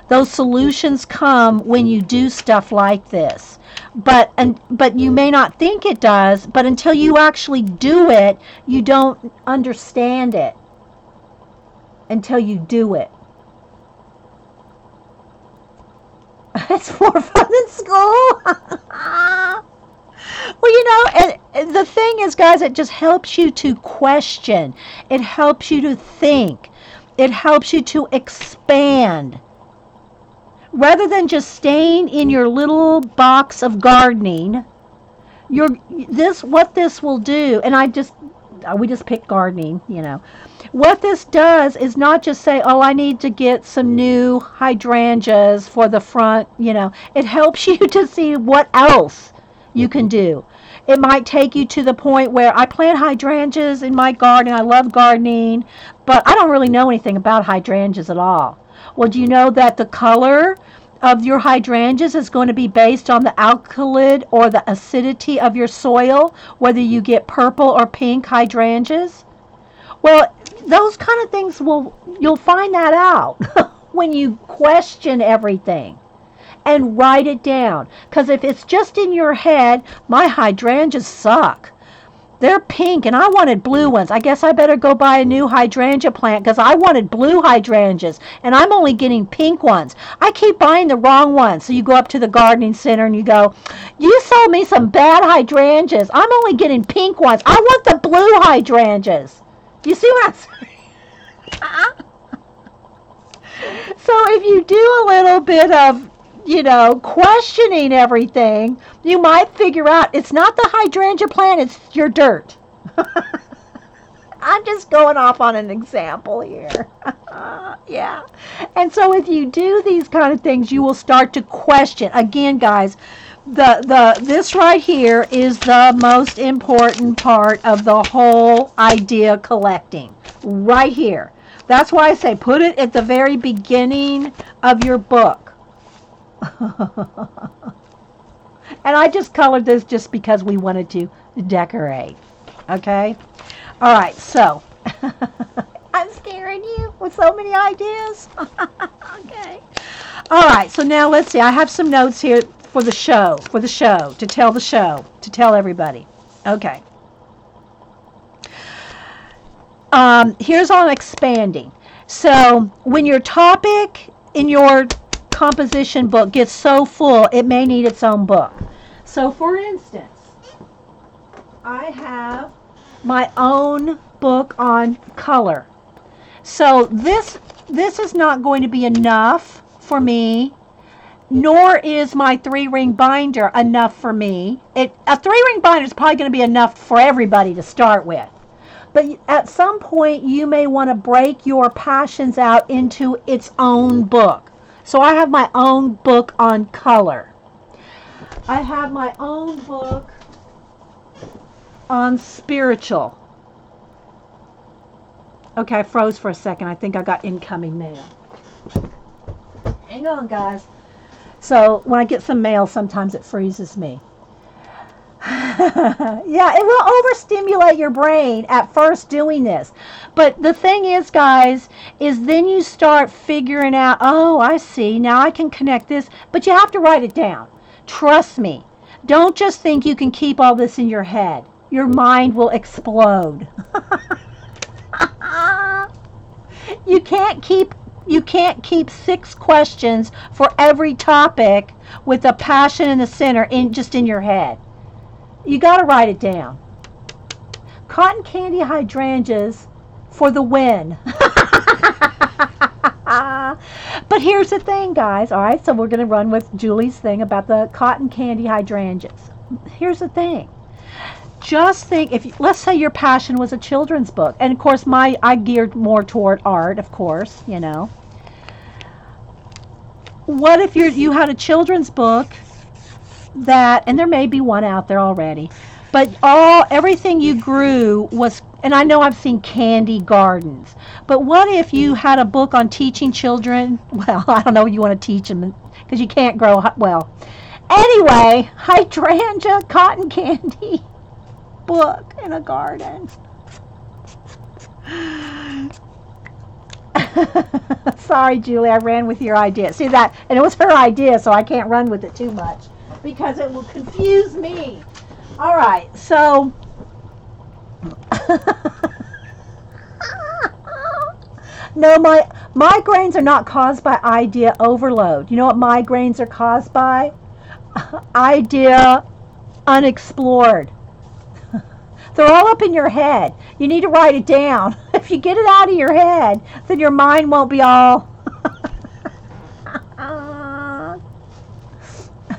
Those solutions come when you do stuff like this but and but you may not think it does but until you actually do it you don't understand it. Until you do it. It's more fun than school. Well you know and the thing is guys it just helps you to question. It helps you to think. It helps you to expand rather than just staying in your little box of gardening, your this what this will do, and I just uh, we just pick gardening, you know. What this does is not just say, "Oh, I need to get some new hydrangeas for the front," you know. It helps you to see what else you can do. It might take you to the point where I plant hydrangeas in my garden. I love gardening, but I don't really know anything about hydrangeas at all. Well, do you know that the color of your hydrangeas is going to be based on the alkalid or the acidity of your soil, whether you get purple or pink hydrangeas? Well, those kind of things will you'll find that out when you question everything and write it down. Because if it's just in your head, my hydrangeas suck. They're pink and I wanted blue mm. ones. I guess I better go buy a new hydrangea plant because I wanted blue hydrangeas and I'm only getting pink ones. I keep buying the wrong ones. So you go up to the gardening center and you go, You sold me some bad hydrangeas. I'm only getting pink ones. I want the blue hydrangeas. You see what I'm saying? Uh-huh. so if you do a little bit of you know, questioning everything, you might figure out it's not the hydrangea plant, it's your dirt. I'm just going off on an example here. yeah. And so if you do these kind of things, you will start to question. Again, guys, the the this right here is the most important part of the whole idea collecting. Right here. That's why I say put it at the very beginning of your book and I just colored this just because we wanted to decorate. Okay? All right, so I'm scaring you with so many ideas. okay. All right, so now let's see. I have some notes here for the show, for the show, to tell the show, to tell everybody. Okay. Um, here's on expanding. So when your topic in your composition book gets so full, it may need its own book. So for instance, I have my own book on color. So this this is not going to be enough for me nor is my three ring binder enough for me. It a three ring binder is probably going to be enough for everybody to start with. But at some point you may want to break your passions out into its own book. So I have my own book on color. I have my own book on spiritual. Okay, I froze for a second. I think I got incoming mail. Hang on, guys. So when I get some mail, sometimes it freezes me. yeah, it will overstimulate your brain at first doing this. But the thing is, guys, is then you start figuring out, oh, I see, now I can connect this. But you have to write it down. Trust me. Don't just think you can keep all this in your head. Your mind will explode. you can't keep you can't keep six questions for every topic with a passion in the center in just in your head. You got to write it down. Cotton candy hydrangeas for the win. but here's the thing, guys. All right, so we're going to run with Julie's thing about the cotton candy hydrangeas. Here's the thing just think if let's say your passion was a children's book and of course my i geared more toward art of course you know what if you you had a children's book that and there may be one out there already but all everything you grew was and i know i've seen candy gardens but what if you had a book on teaching children well i don't know you want to teach them because you can't grow well anyway hydrangea cotton candy book in a garden. Sorry, Julie, I ran with your idea. See that? And it was her idea, so I can't run with it too much because it will confuse me. All right, so. no, my migraines are not caused by idea overload. You know what migraines are caused by? idea unexplored. They're all up in your head. You need to write it down. If you get it out of your head, then your mind won't be all.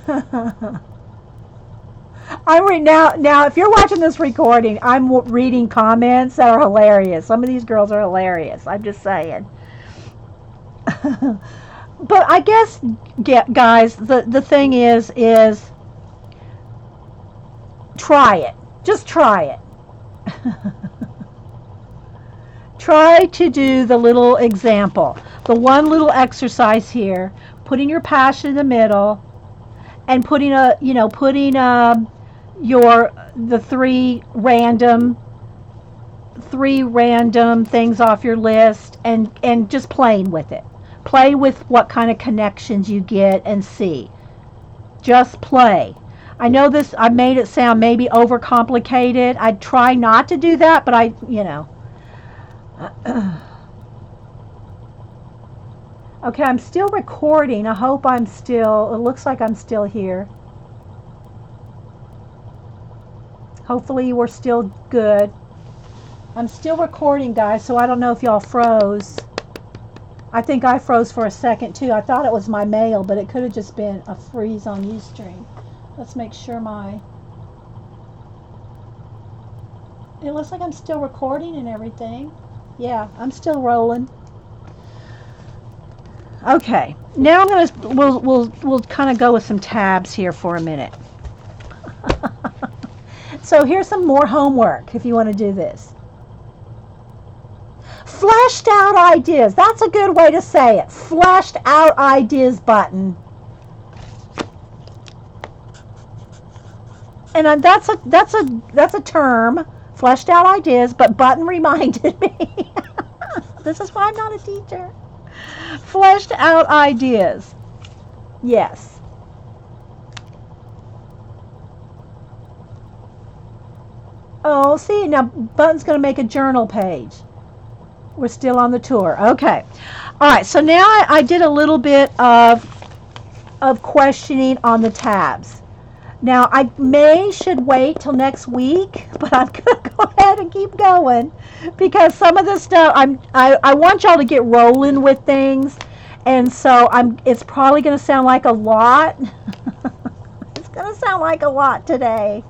I'm re- now. Now, if you're watching this recording, I'm reading comments that are hilarious. Some of these girls are hilarious. I'm just saying. but I guess, guys, the the thing is, is try it. Just try it. Try to do the little example, the one little exercise here, putting your passion in the middle, and putting a, you know, putting um, your the three random three random things off your list and and just playing with it. Play with what kind of connections you get and see. Just play. I know this, I made it sound maybe overcomplicated. I try not to do that, but I, you know. okay, I'm still recording. I hope I'm still, it looks like I'm still here. Hopefully are still good. I'm still recording, guys, so I don't know if y'all froze. I think I froze for a second, too. I thought it was my mail, but it could have just been a freeze on Ustream. Let's make sure my... It looks like I'm still recording and everything. Yeah, I'm still rolling. Okay, now I'm gonna we'll we'll we'll kind of go with some tabs here for a minute. so here's some more homework if you want to do this. Fleshed out ideas. That's a good way to say it. Fleshed out ideas button. and that's a that's a that's a term fleshed out ideas but button reminded me this is why i'm not a teacher fleshed out ideas Yes. Oh, see, now Button's going to make a journal page. We're still on the tour. Okay. All right, so now I, I did a little bit of, of questioning on the tabs. Now, I may should wait till next week, but I'm going to go ahead and keep going because some of this stuff, I'm, I, I want y'all to get rolling with things. And so I'm, it's probably going to sound like a lot. it's going to sound like a lot today,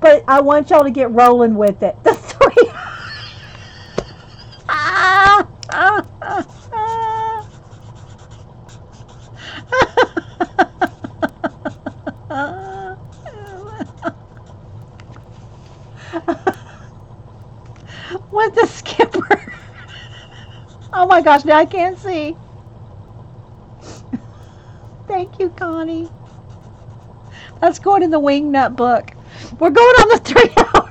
but I want y'all to get rolling with it. The three. ah, ah, ah, with the skipper. oh my gosh, now I can't see. Thank you, Connie. That's going in the Wingnut book. We're going on the three hour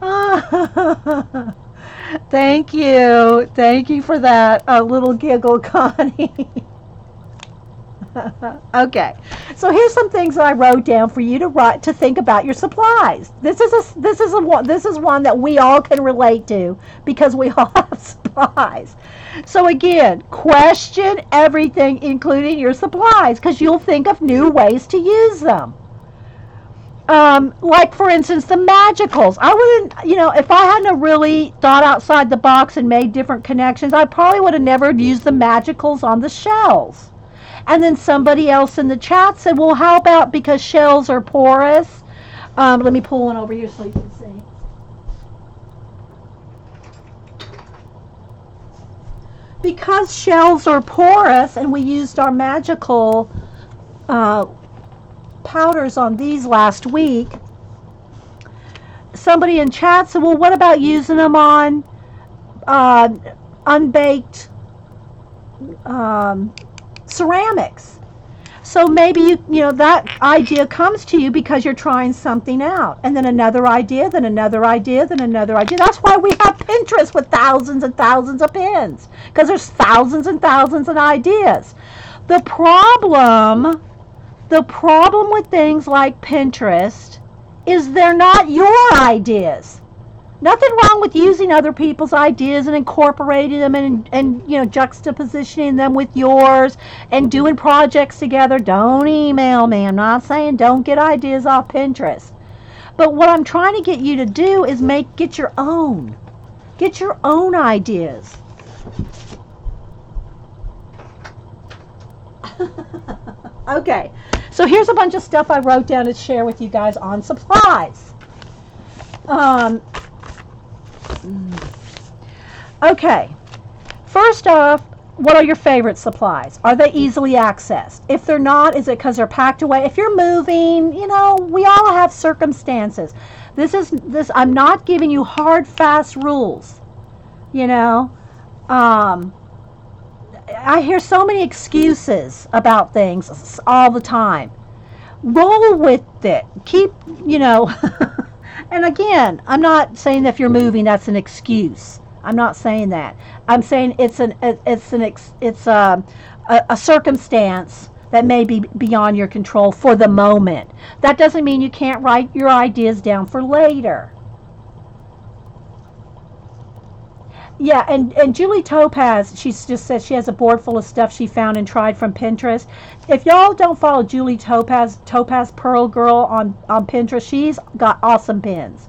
tour. Thank you. Thank you for that uh, little giggle, Connie. okay, so here's some things that I wrote down for you to write to think about your supplies. This is a this is a one this is one that we all can relate to because we all have supplies. So again, question everything, including your supplies, because you'll think of new ways to use them. Um, like for instance, the magicals. I wouldn't, you know, if I hadn't really thought outside the box and made different connections, I probably would have never used the magicals on the shells. And then somebody else in the chat said, well, how about because shells are porous? Um, let me pull one over here so you can see. Because shells are porous and we used our magical uh, powders on these last week, somebody in chat said, well, what about using them on uh, unbaked um, ceramics. So maybe you you know that idea comes to you because you're trying something out. And then another idea, then another idea, then another idea. That's why we have Pinterest with thousands and thousands of pins because there's thousands and thousands of ideas. The problem the problem with things like Pinterest is they're not your ideas nothing wrong with using other people's ideas and incorporating them and, and you know juxtapositioning them with yours and doing projects together. Don't email me. I'm not saying don't get ideas off pinterest. But what i'm trying to get you to do is make get your own. Get your own ideas. Okay. So here's a bunch of stuff i wrote down to share with you guys on supplies. Um, Okay. First off, what are your favorite supplies? Are they easily accessed? If they're not, is it because they're packed away? If you're moving, you know, we all have circumstances. This is this. I'm not giving you hard, fast rules. You know, um, I hear so many excuses about things all the time. Roll with it. Keep, you know. And again, I'm not saying that if you're moving, that's an excuse. I'm not saying that. I'm saying it's an it's an it's a, a, a circumstance that may be beyond your control for the moment. That doesn't mean you can't write your ideas down for later. Yeah, and, and Julie Topaz, she just says she has a board full of stuff she found and tried from Pinterest. If y'all don't follow Julie Topaz, Topaz Pearl Girl on, on Pinterest, she's got awesome pins.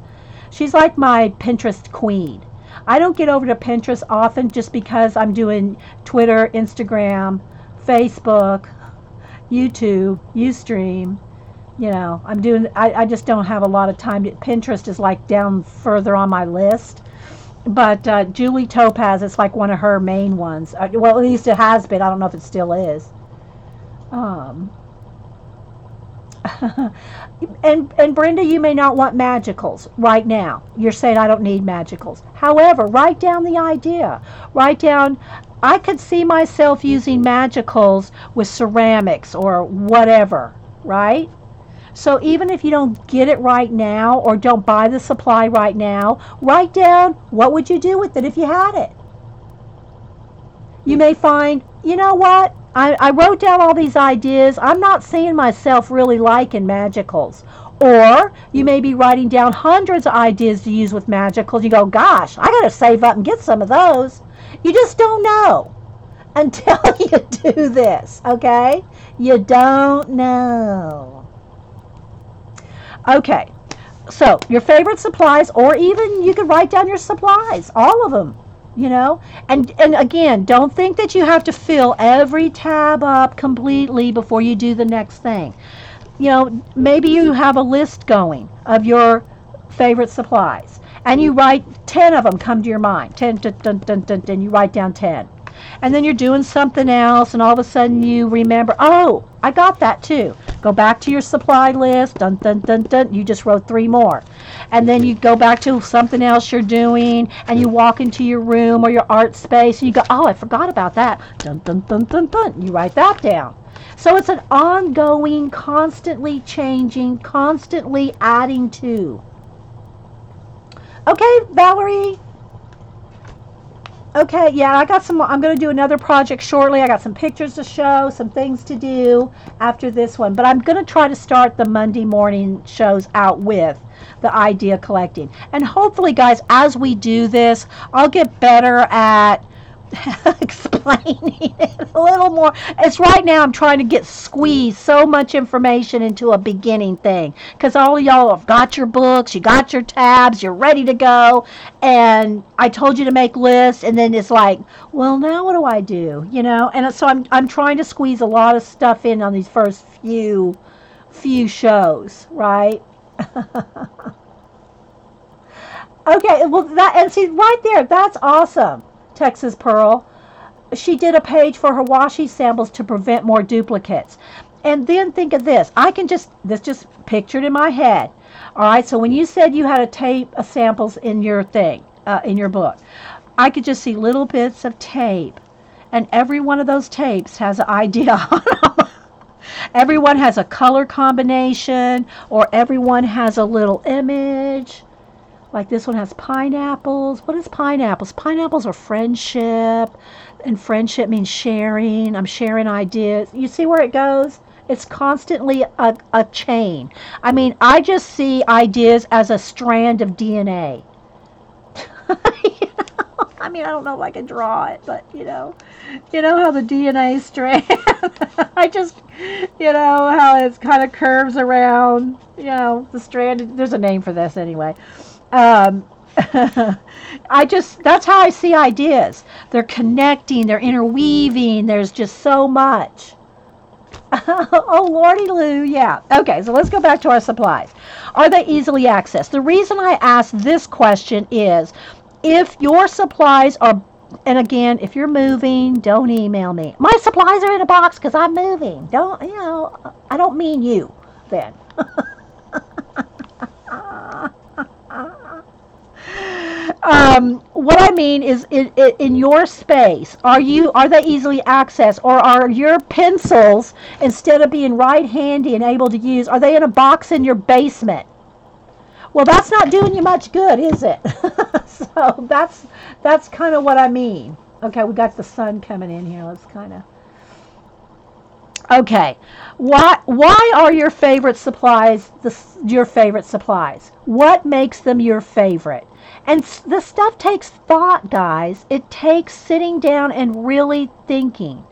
She's like my Pinterest queen. I don't get over to Pinterest often just because I'm doing Twitter, Instagram, Facebook, YouTube, Ustream. You know, I'm doing, I, I just don't have a lot of time. Pinterest is like down further on my list but uh, Julie Topaz is like one of her main ones. Uh, well, at least it has been. I don't know if it still is. Um, and and Brenda, you may not want magicals right now. You're saying I don't need magicals. However, write down the idea. Write down. I could see myself using magicals with ceramics or whatever, right? So even if you don't get it right now or don't buy the supply right now, write down what would you do with it if you had it. You may find, you know what? I, I wrote down all these ideas. I'm not seeing myself really liking magicals. Or you may be writing down hundreds of ideas to use with magicals. You go, gosh, I got to save up and get some of those. You just don't know until you do this, okay? You don't know. Okay, so your favorite supplies, or even you could write down your supplies, all of them, you know? And, and again, don't think that you have to fill every tab up completely before you do the next thing. You know, maybe you have a list going of your favorite supplies and you write 10 of them come to your mind 10 dun, dun, dun, dun, dun, you write down 10 and then you're doing something else and all of a sudden you remember oh i got that too go back to your supply list. Dun dun dun dun. You just wrote three more. And then you go back to something else you're doing and you walk into your room or your art space and you go oh i forgot about that. Dun dun dun dun dun. You write that down. So it's an ongoing constantly changing constantly adding to. Okay, Valerie. Okay, yeah, I got some. I'm going to do another project shortly. I got some pictures to show, some things to do after this one. But I'm going to try to start the Monday morning shows out with the idea collecting. And hopefully, guys, as we do this, I'll get better at explaining it a little more. It's right now I'm trying to get squeeze so much information into a beginning thing because all y'all have got your books, you got your tabs, you're ready to go, and I told you to make lists, and then it's like, well, now what do I do? You know, and so I'm I'm trying to squeeze a lot of stuff in on these first few few shows, right? okay, well that and see right there, that's awesome. Texas Pearl. She did a page for her washi samples to prevent more duplicates. And then think of this. I can just, this just pictured in my head. All right, so when you said you had a tape of samples in your thing, uh, in your book, I could just see little bits of tape. And every one of those tapes has an idea on them. everyone has a color combination, or everyone has a little image like this one has pineapples. What is pineapples? Pineapples are friendship, and friendship means sharing. I'm sharing ideas. You see where it goes? It's constantly a, a chain. I mean, I just see ideas as a strand of DNA. you know? I mean, I don't know if I can draw it, but you know, you know how the DNA strand. I just, you know, how it kind of curves around. You know, the strand. There's a name for this anyway um, I just that's how I see ideas. They're connecting, they're interweaving. There's just so much. oh lordy Lou, yeah. Okay, so let's go back to our supplies. Are they easily accessed? The reason I ask this question is if your supplies are and again, if you're moving, don't email me. My supplies are in a box because I'm moving. Don't you know? I don't mean you then. um, what I mean is, in, in your space, are you are they easily accessed, or are your pencils instead of being right handy and able to use, are they in a box in your basement? Well, that's not doing you much good, is it? so that's that's kind of what I mean. Okay, we got the sun coming in here. Let's kind of. Okay, why why are your favorite supplies the, your favorite supplies? What makes them your favorite? And the stuff takes thought, guys. It takes sitting down and really thinking.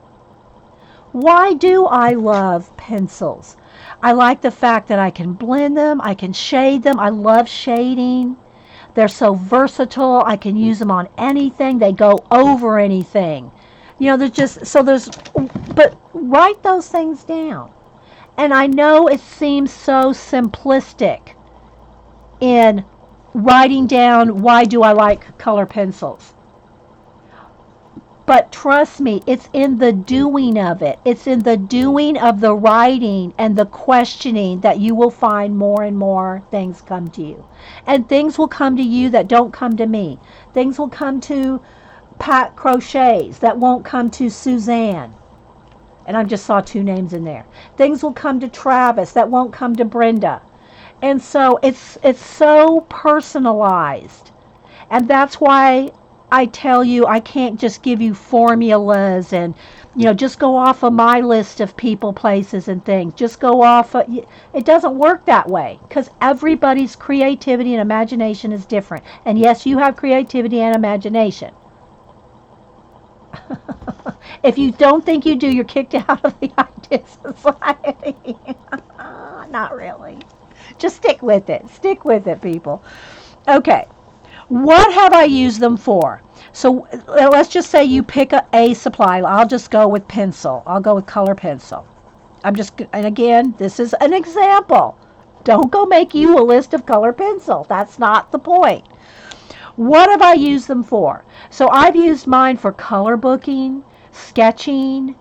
Why do I love pencils? I like the fact that I can blend them, I can shade them. I love shading. They're so versatile. I can use them on anything. They go over anything. You know, there's just so there's but write those things down. And I know it seems so simplistic in writing down why do I like color pencils. But trust me, it's in the doing of it. It's in the doing of the writing and the questioning that you will find more and more things come to you. And things will come to you that don't come to me. Things will come to Pat Crochets that won't come to Suzanne. And I just saw two names in there. Things will come to Travis that won't come to Brenda. And so it's it's so personalized. And that's why I tell you I can't just give you formulas and you know just go off of my list of people, places and things. Just go off of, it doesn't work that way cuz everybody's creativity and imagination is different. And yes, you have creativity and imagination. if you don't think you do, you're kicked out of the Idea Society. Not really. Just stick with it. Stick with it, people. Okay. What have I used them for? So uh, let's just say you pick a, a supply. I'll just go with pencil. I'll go with color pencil. I'm just, and again, this is an example. Don't go make you a list of color pencil. That's not the point. What have I used them for? So I've used mine for color booking, sketching,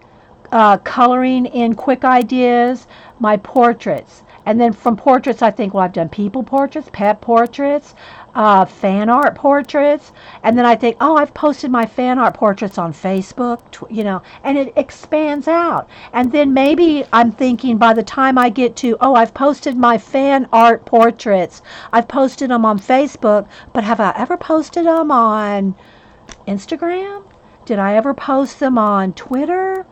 uh, coloring in quick ideas, my portraits. And then from portraits, I think, well, I've done people portraits, pet portraits, uh, fan art portraits. And then I think, oh, I've posted my fan art portraits on Facebook, you know, and it expands out. And then maybe I'm thinking by the time I get to, oh, I've posted my fan art portraits, I've posted them on Facebook, but have I ever posted them on Instagram? Did I ever post them on Twitter?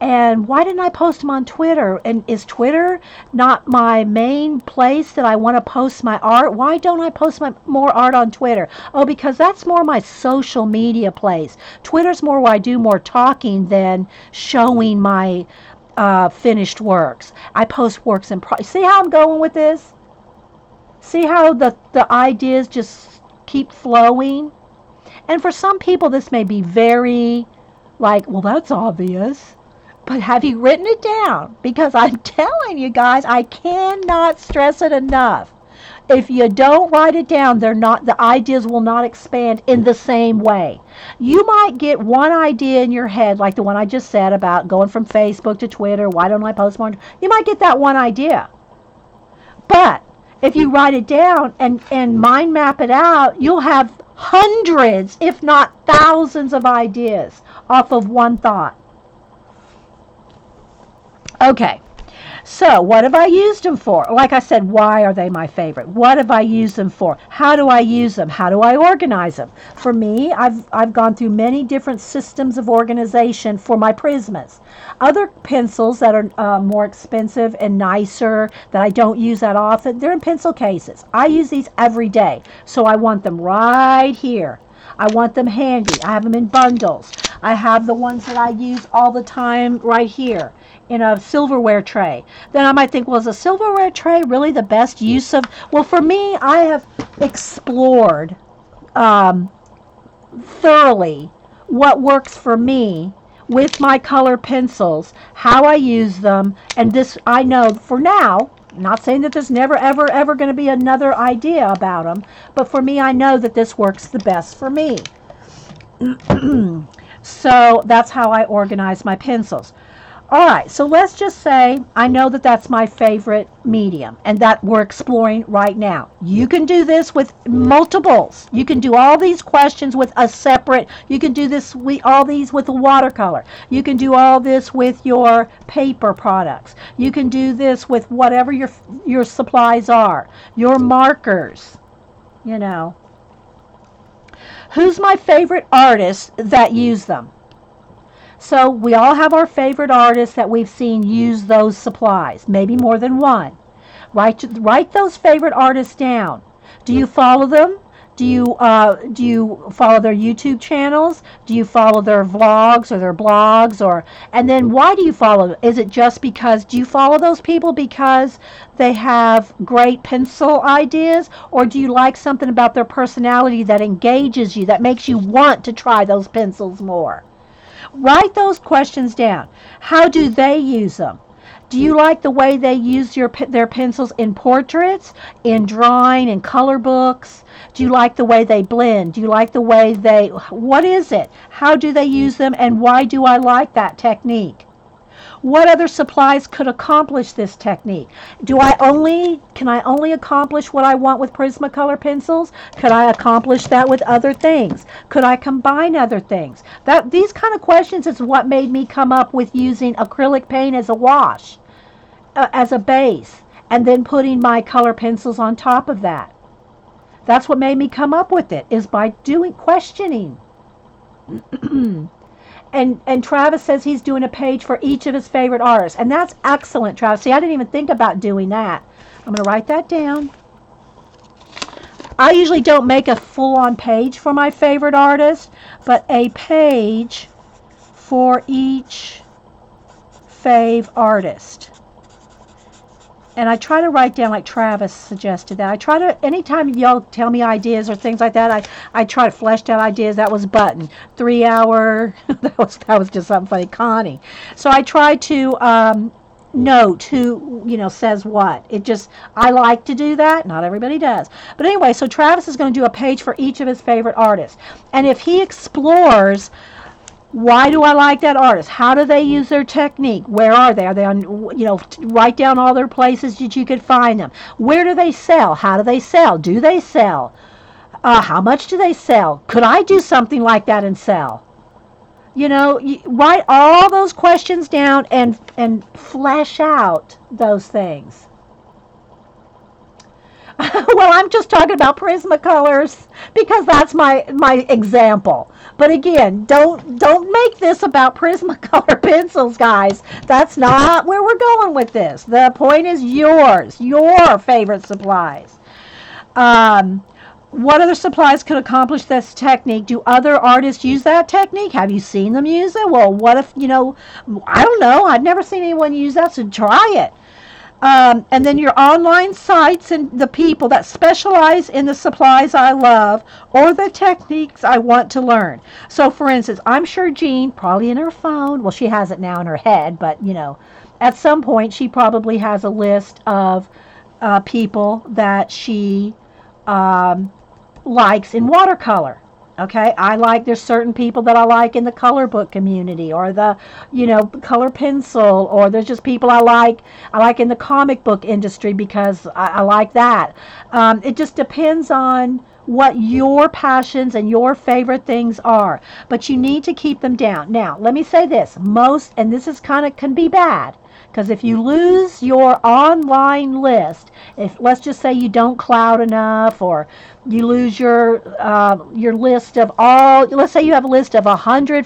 And why didn't I post them on Twitter? And is Twitter not my main place that I want to post my art? Why don't I post my more art on Twitter? Oh, because that's more my social media place. Twitter's more where I do more talking than showing my uh, finished works. I post works in pro. See how I'm going with this? See how the the ideas just keep flowing? And for some people, this may be very like, well, that's obvious. But have you written it down? Because I'm telling you guys, I cannot stress it enough. If you don't write it down, they're not the ideas will not expand in the same way. You might get one idea in your head, like the one I just said about going from Facebook to Twitter. Why don't I post more? You might get that one idea. But if you write it down and, and mind map it out, you'll have hundreds, if not thousands, of ideas off of one thought. Okay. So, what have I used them for? Like I said, why are they my favorite? What have I used them for? How do I use them? How do I organize them? For me, I've, I've gone through many different systems of organization for my Prismas. Other pencils that are uh, more expensive and nicer that I don't use that often, they're in pencil cases. I use these every day, so I want them right here. I want them handy. I have them in bundles. I have the ones that I use all the time right here in a silverware tray. Then I might think, well, is a silverware tray really the best use of? Well, for me, I have explored um, thoroughly what works for me with my color pencils, how I use them, and this I know for now. Not saying that there's never, ever, ever going to be another idea about them, but for me, I know that this works the best for me. so that's how I organize my pencils. All right, so let's just say I know that that's my favorite medium and that we're exploring right now. You can do this with multiples. You can do all these questions with a separate, you can do this we all these with a watercolor. You can do all this with your paper products. You can do this with whatever your your supplies are. Your markers, you know. Who's my favorite artist that use them? So we all have our favorite artists that we've seen mm-hmm. use those supplies, maybe more than one. Write, write those favorite artists down. Do you mm-hmm. follow them? Do you mm-hmm. uh, do you follow their YouTube channels? Do you follow their vlogs or their blogs or and then why do you follow them? Is it just because do you follow those people because they have great pencil ideas or do you like something about their personality that engages you that makes you want to try those pencils more? Write those questions down. How do they use them? Do you like the way they use your their pencils in portraits, in drawing, in color books? Do you like the way they blend? Do you like the way they what is it? How do they use them and why do I like that technique? What other supplies could accomplish this technique? Do I only can I only accomplish what I want with Prismacolor pencils? Could I accomplish that with other things? Could I combine other things? That these kind of questions is what made me come up with using acrylic paint as a wash, uh, as a base, and then putting my color pencils on top of that. That's what made me come up with it is by doing questioning. and and Travis says he's doing a page for each of his favorite artists, and that's excellent, Travis. See, I didn't even think about doing that. I'm going to write that down. I usually don't make a full-on page for my favorite artist, but a page for each fave artist and I try to write down like Travis suggested that. I try to anytime y'all tell me ideas or things like that, I, I try to flesh out ideas. That was button three hour. that was that was just something funny, Connie. So I try to um, note who you know says what. It just I like to do that. Not everybody does. But anyway, so Travis is going to do a page for each of his favorite artists, and if he explores why do I like that artist? How do they use their technique? Where are they? Are they on, you know, write down all their places that you could find them. Where do they sell? How do they sell? Do they sell? Uh, how much do they sell? Could I do something like that and sell? You know, you write all those questions down and and flesh out those things. well, I'm just talking about Prismacolors because that's my my example. But again, don't don't make this about Prismacolor pencils, guys. That's not where we're going with this. The point is yours, your favorite supplies. Um, what other supplies could accomplish this technique? Do other artists use that technique? Have you seen them use it? Well, what if, you know, I don't know. I've never seen anyone use that, so try it. Um, and then your online sites and the people that specialize in the supplies I love or the techniques I want to learn. So, for instance, I'm sure Jean, probably in her phone, well, she has it now in her head, but you know, at some point she probably has a list of uh, people that she um, likes in watercolor. Okay, I like there's certain people that I like in the color book community or the, you know, color pencil or there's just people I like I like in the comic book industry because I, I like that. Um, it just depends on what your passions and your favorite things are, but you need to keep them down. Now, let me say this: most, and this is kind of can be bad because if you lose your online list, if let's just say you don't cloud enough or you lose your uh, your list of all let's say you have a list of a hundred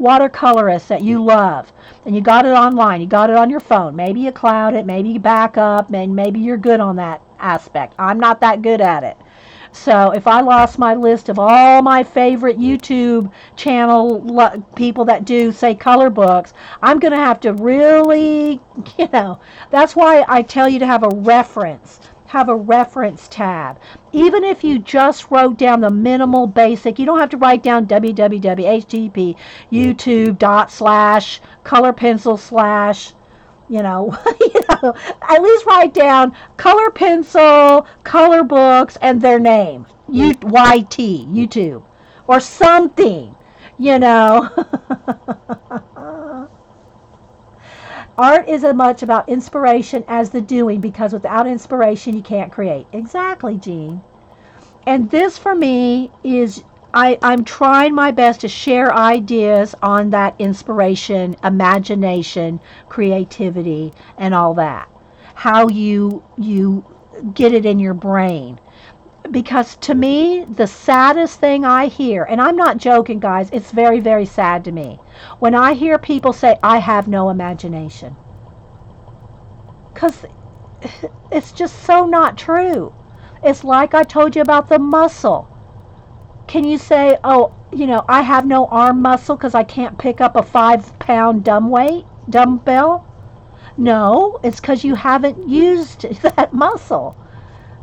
watercolorists that you love and you got it online you got it on your phone maybe you cloud it maybe you back up and maybe you're good on that aspect. I'm not that good at it so if I lost my list of all my favorite YouTube channel lo- people that do, say, color books, I'm going to have to really, you know, that's why I tell you to have a reference. Have a reference tab. Even if you just wrote down the minimal basic, you don't have to write down www.http youtube dot slash color pencil slash you know, you know, at least write down color pencil, color books, and their name, mm. U- YT, YouTube, or something, you know. Art is as much about inspiration as the doing because without inspiration you can't create. Exactly, Jean. And this for me is I, I'm trying my best to share ideas on that inspiration, imagination, creativity, and all that. How you you get it in your brain. Because to me, the saddest thing I hear, and I'm not joking, guys, it's very, very sad to me, when I hear people say, I have no imagination. Because it's just so not true. It's like I told you about the muscle can you say, oh, you know, I have no arm muscle because I can't pick up a five pound dumb weight, dumbbell? No, it's because you haven't used that muscle.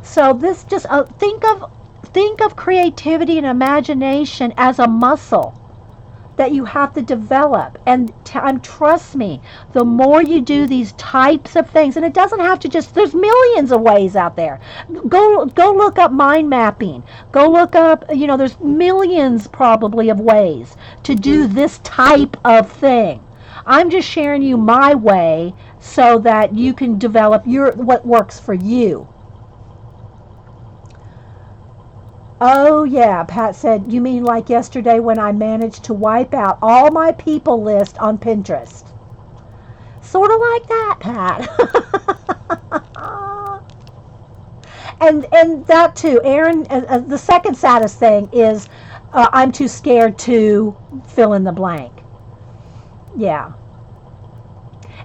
So this just uh, think of think of creativity and imagination as a muscle that you have to develop. And t- um, trust me, the more you do these types of things, and it doesn't have to just, there's millions of ways out there. Go, go look up mind mapping. Go look up, you know, there's millions probably of ways to do this type of thing. I'm just sharing you my way so that you can develop your what works for you. Oh, yeah, Pat said, You mean like yesterday when I managed to wipe out all my people list on Pinterest? Sort of like that, Pat. and and that too, Aaron. Uh, uh, the second saddest thing is uh, I'm too scared to fill in the blank. Yeah.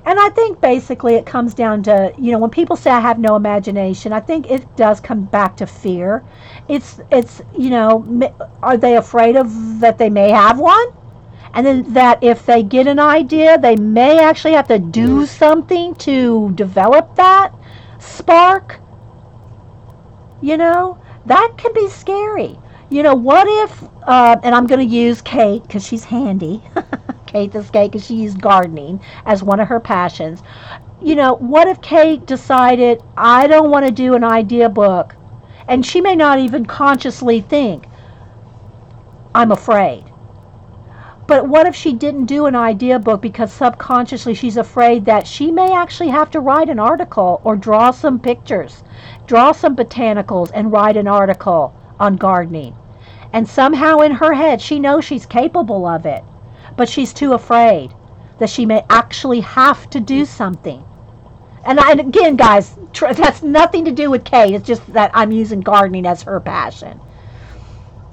And I think basically it comes down to, you know, when people say I have no imagination, I think it does come back to fear. It's, it's, you know, are they afraid of that they may have one? And then that if they get an idea, they may actually have to do something to develop that spark. You know, that can be scary. You know, what if, uh, and I'm going to use Kate because she's handy. Kate this Kate because she used gardening as one of her passions. You know, what if Kate decided, I don't want to do an idea book? And she may not even consciously think, I'm afraid. But what if she didn't do an idea book because subconsciously she's afraid that she may actually have to write an article or draw some pictures, draw some botanicals and write an article on gardening? And somehow in her head, she knows she's capable of it but she's too afraid that she may actually have to do something. And, I, and again, guys, tr- that's nothing to do with Kate. It's just that I'm using gardening as her passion.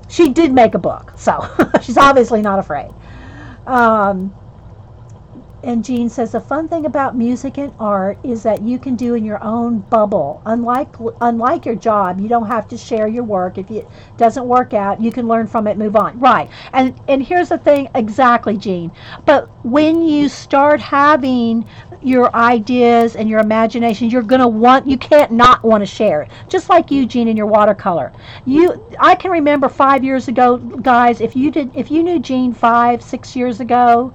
She did make a book, so she's obviously not afraid. Um, and Jean says the fun thing about music and art is that you can do in your own bubble. Unlike unlike your job, you don't have to share your work. If it doesn't work out, you can learn from it, move on. Right. And and here's the thing exactly, Jean. But when you start having your ideas and your imagination, you're going to want you can't not want to share it. Just like you, Jean, in your watercolor. You I can remember 5 years ago, guys, if you did if you knew Jean 5, 6 years ago,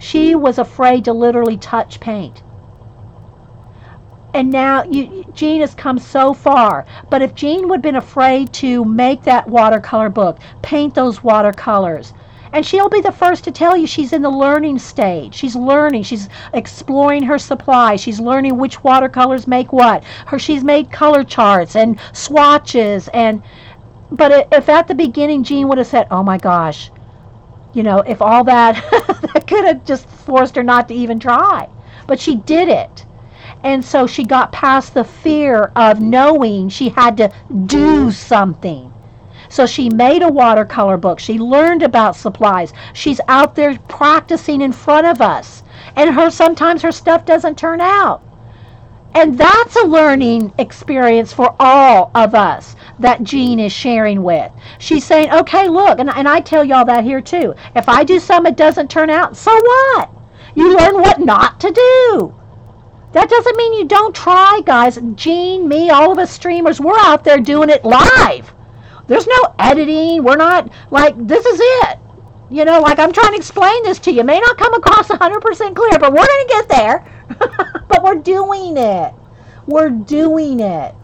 she was afraid to literally touch paint. And now you, Jean has come so far. But if Jean would have been afraid to make that watercolor book, paint those watercolors, and she'll be the first to tell you she's in the learning stage. She's learning. She's exploring her supply. She's learning which watercolors make what. Her she's made color charts and swatches and but if at the beginning Jean would have said, "Oh my gosh, you know, if all that, that could have just forced her not to even try. But she did it. And so she got past the fear of knowing she had to do something. So she made a watercolor book. She learned about supplies. She's out there practicing in front of us. And her sometimes her stuff doesn't turn out. And that's a learning experience for all of us that Jean is sharing with. She's saying, okay, look, and, and I tell y'all that here too. If I do something, it doesn't turn out, so what? You learn what not to do. That doesn't mean you don't try, guys. Jean, me, all of us streamers, we're out there doing it live. There's no editing. We're not like, this is it. You know, like I'm trying to explain this to you. May not come across 100% clear, but we're going to get there. but we're doing it. We're doing it.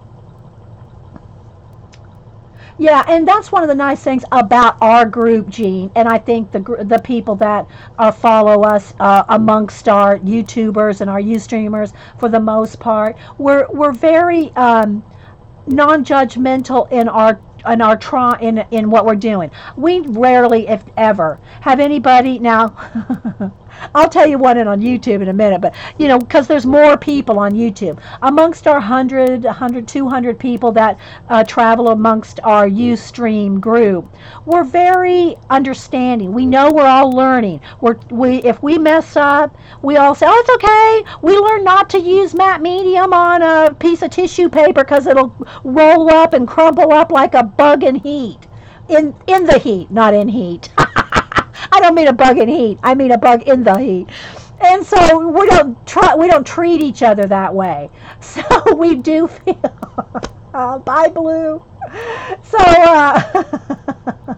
Yeah, and that's one of the nice things about our group, Jean. And I think the the people that uh, follow us uh, amongst our YouTubers and our UStreamers, for the most part, we're we're very um, non-judgmental in our in our try in in what we're doing. We rarely, if ever, have anybody now. I'll tell you one in on YouTube in a minute, but you know, because there's more people on YouTube. Amongst our 100, 100, 200 people that uh, travel amongst our Ustream group, we're very understanding. We know we're all learning. We're, we, if we mess up, we all say, oh, it's okay. We learn not to use matte medium on a piece of tissue paper because it'll roll up and crumple up like a bug in heat. In, in the heat, not in heat. I don't mean a bug in heat. I mean a bug in the heat. And so we don't try, we don't treat each other that way. So we do feel. oh, bye, Blue. So. Uh,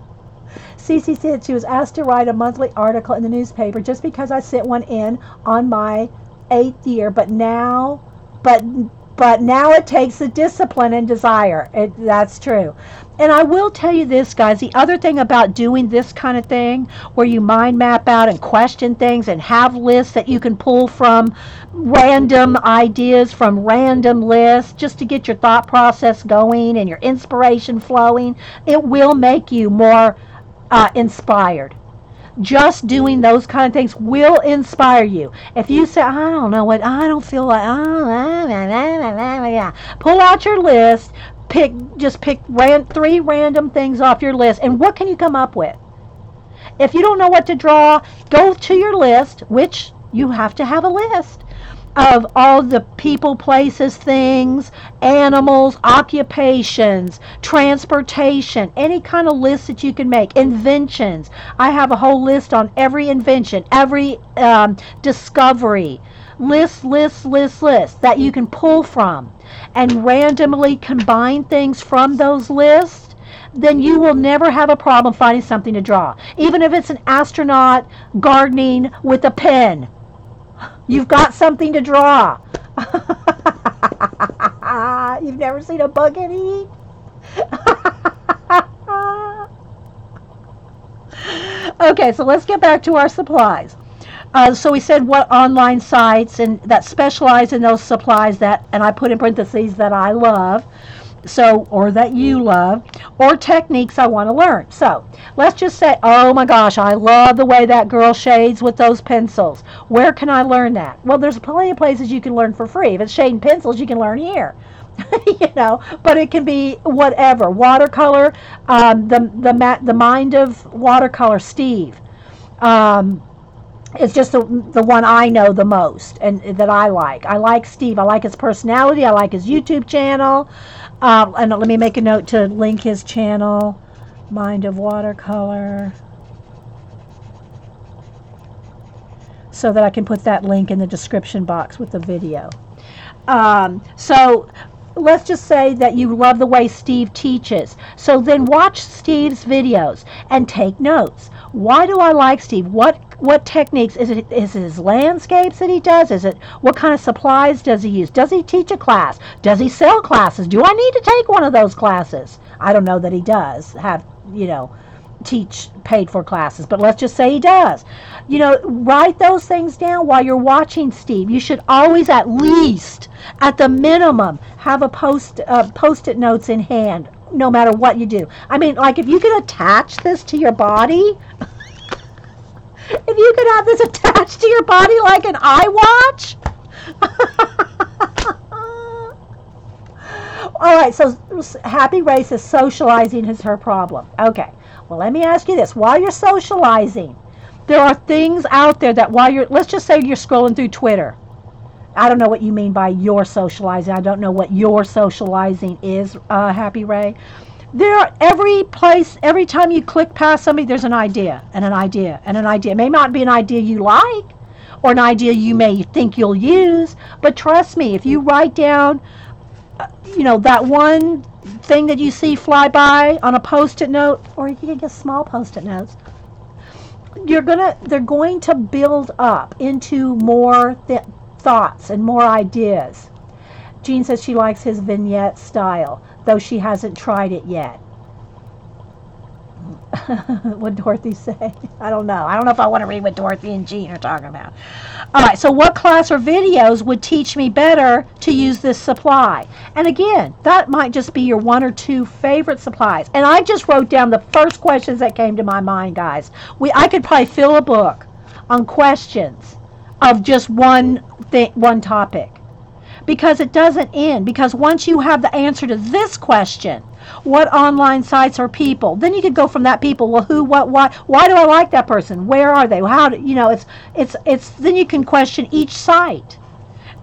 Cece said she was asked to write a monthly article in the newspaper just because I sent one in on my eighth year, but now, but but now it takes the discipline and desire. It, that's true. And I will tell you this, guys. The other thing about doing this kind of thing, where you mind map out and question things and have lists that you can pull from random ideas from random lists just to get your thought process going and your inspiration flowing, it will make you more uh, inspired just doing those kind of things will inspire you. If you say, I don't know what, I don't feel like, oh, pull out your list, pick, just pick ran, three random things off your list, and what can you come up with? If you don't know what to draw, go to your list, which you have to have a list of all the people, places, things, animals, occupations, transportation, any kind of list that you can make, inventions. I have a whole list on every invention, every um, discovery. List, list, list, list that you can pull from and randomly combine things from those lists then you will never have a problem finding something to draw. Even if it's an astronaut gardening with a pen, You've got something to draw. You've never seen a bug eat? okay, so let's get back to our supplies. Uh, so we said what online sites and that specialize in those supplies that, and I put in parentheses that I love so or that you love or techniques I want to learn. So let's just say, oh my gosh, I love the way that girl shades with those pencils. Where can I learn that? Well, there's plenty of places you can learn for free. If it's shading pencils, you can learn here. you know, but it can be whatever. Watercolor, um, the the ma- the mind of watercolor, Steve. Um, it's just the, the one I know the most and that I like. I like Steve. I like his personality. I like his YouTube channel. Uh, and let me make a note to link his channel, Mind of Watercolor, so that I can put that link in the description box with the video. Um, so let's just say that you love the way Steve teaches. So then watch Steve's videos and take notes. Why do I like Steve? What what techniques is it is it his landscapes that he does? Is it what kind of supplies does he use? Does he teach a class? Does he sell classes? Do i need to take one of those classes? I don't know that he does have you know teach paid for classes but let's just say he does. You know write those things down while you're watching steve. You should always at least at the minimum have a post uh, post-it notes in hand no matter what you do. I mean like if you can attach this to your body if you could have this attached to your body like an eye watch. All right, so happy race is socializing is her problem. Okay, well, let me ask you this. While you're socializing, there are things out there that while you're, let's just say you're scrolling through Twitter. I don't know what you mean by your socializing. I don't know what your socializing is, uh, Happy Ray there are every place every time you click past somebody there's an idea and an idea and an idea. It may not be an idea you like or an idea you may think you'll use but trust me if you write down uh, you know that one thing that you see fly by on a post-it note or you can get small post-it notes you're gonna they're going to build up into more th- thoughts and more ideas. Jean says she likes his vignette style though she hasn't tried it yet. what Dorothy say? I don't know. I don't know if I want to read what Dorothy and Jean are talking about. All right, so what class or videos would teach me better to use this supply? And again, that might just be your one or two favorite supplies. And I just wrote down the first questions that came to my mind, guys. We I could probably fill a book on questions of just one thing, one topic because it doesn't end. Because once you have the answer to this question, what online sites are people? Then you could go from that people. Well, who, what, why? Why do I like that person? Where are they? How do you know? It's it's it's. Then you can question each site.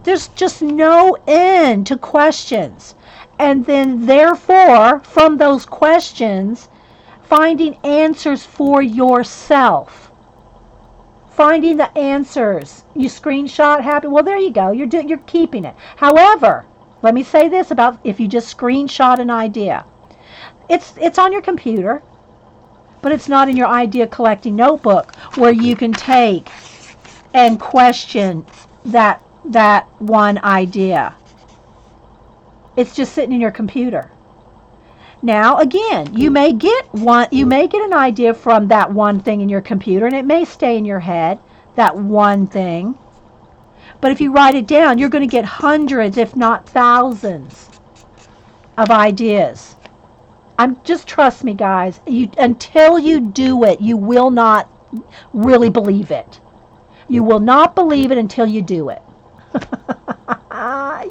There's just no end to questions, and then therefore from those questions, finding answers for yourself finding the answers. You screenshot happy. Well, there you go. You're doing. You're keeping it. However, let me say this about if you just screenshot an idea. It's it's on your computer, but it's not in your idea collecting notebook where you can take and question that that one idea. It's just sitting in your computer. Now, again, you may get one you may get an idea from that one thing in your computer and it may stay in your head, that one thing. But if you write it down, you're going to get hundreds if not thousands of ideas. I'm just trust me guys, you until you do it, you will not really believe it. You will not believe it until you do it.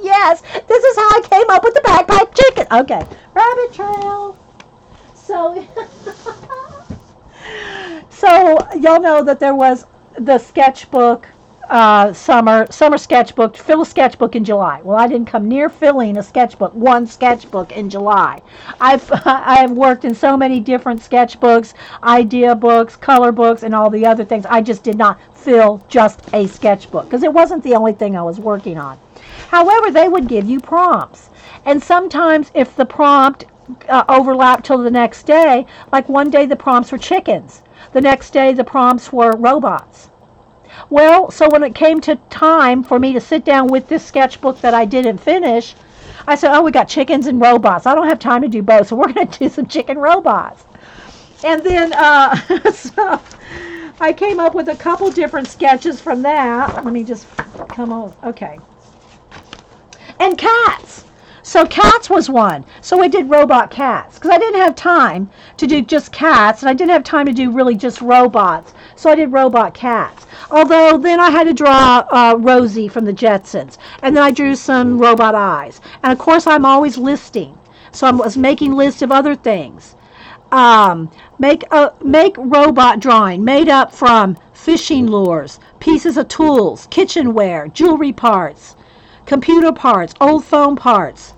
yes, this is how I came up with the bagpipe chicken. Okay, rabbit trail. So, so y'all know that there was the sketchbook uh, summer summer sketchbook fill a sketchbook in July. Well, I didn't come near filling a sketchbook one sketchbook in July. I've I have worked in so many different sketchbooks, idea books, color books, and all the other things. I just did not fill just a sketchbook because it wasn't the only thing I was working on. However, they would give you prompts, and sometimes if the prompt uh, overlapped till the next day, like one day the prompts were chickens, the next day the prompts were robots well, so when it came to time for me to sit down with this sketchbook that I didn't finish, I said, Oh, we got chickens and robots. I don't have time to do both, so we're going to do some chicken robots. And then, uh, so I came up with a couple different sketches from that. Let me just come on. Okay. And cats. So cats was one. So I did robot cats because I didn't have time to do just cats and I didn't have time to do really just robots. So I did robot cats. Although then I had to draw uh, Rosie from the Jetsons and then I drew some robot eyes. And of course I'm always listing. So I was making lists of other things. Um, make a make robot drawing made up from fishing lures, pieces of tools, kitchenware, jewelry parts, computer parts, old phone parts.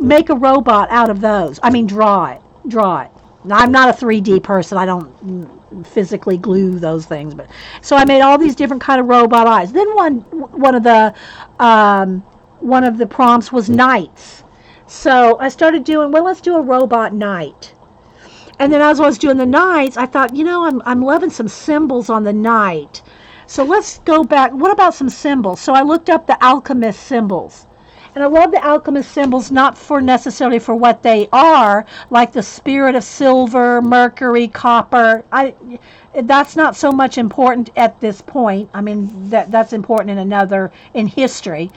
Make a robot out of those. I mean, draw it. Draw it. Now, I'm not a 3D person. I don't physically glue those things, but so I made all these different kind of robot eyes. Then one one of the um, one of the prompts was knights. So I started doing well. Let's do a robot knight. And then as I was doing the knights, I thought, you know, I'm I'm loving some symbols on the knight. So let's go back. What about some symbols? So I looked up the alchemist symbols. And I love the alchemist symbols not for necessarily for what they are, like the spirit of silver, mercury, copper. I that's not so much important at this point. I mean that that's important in another in history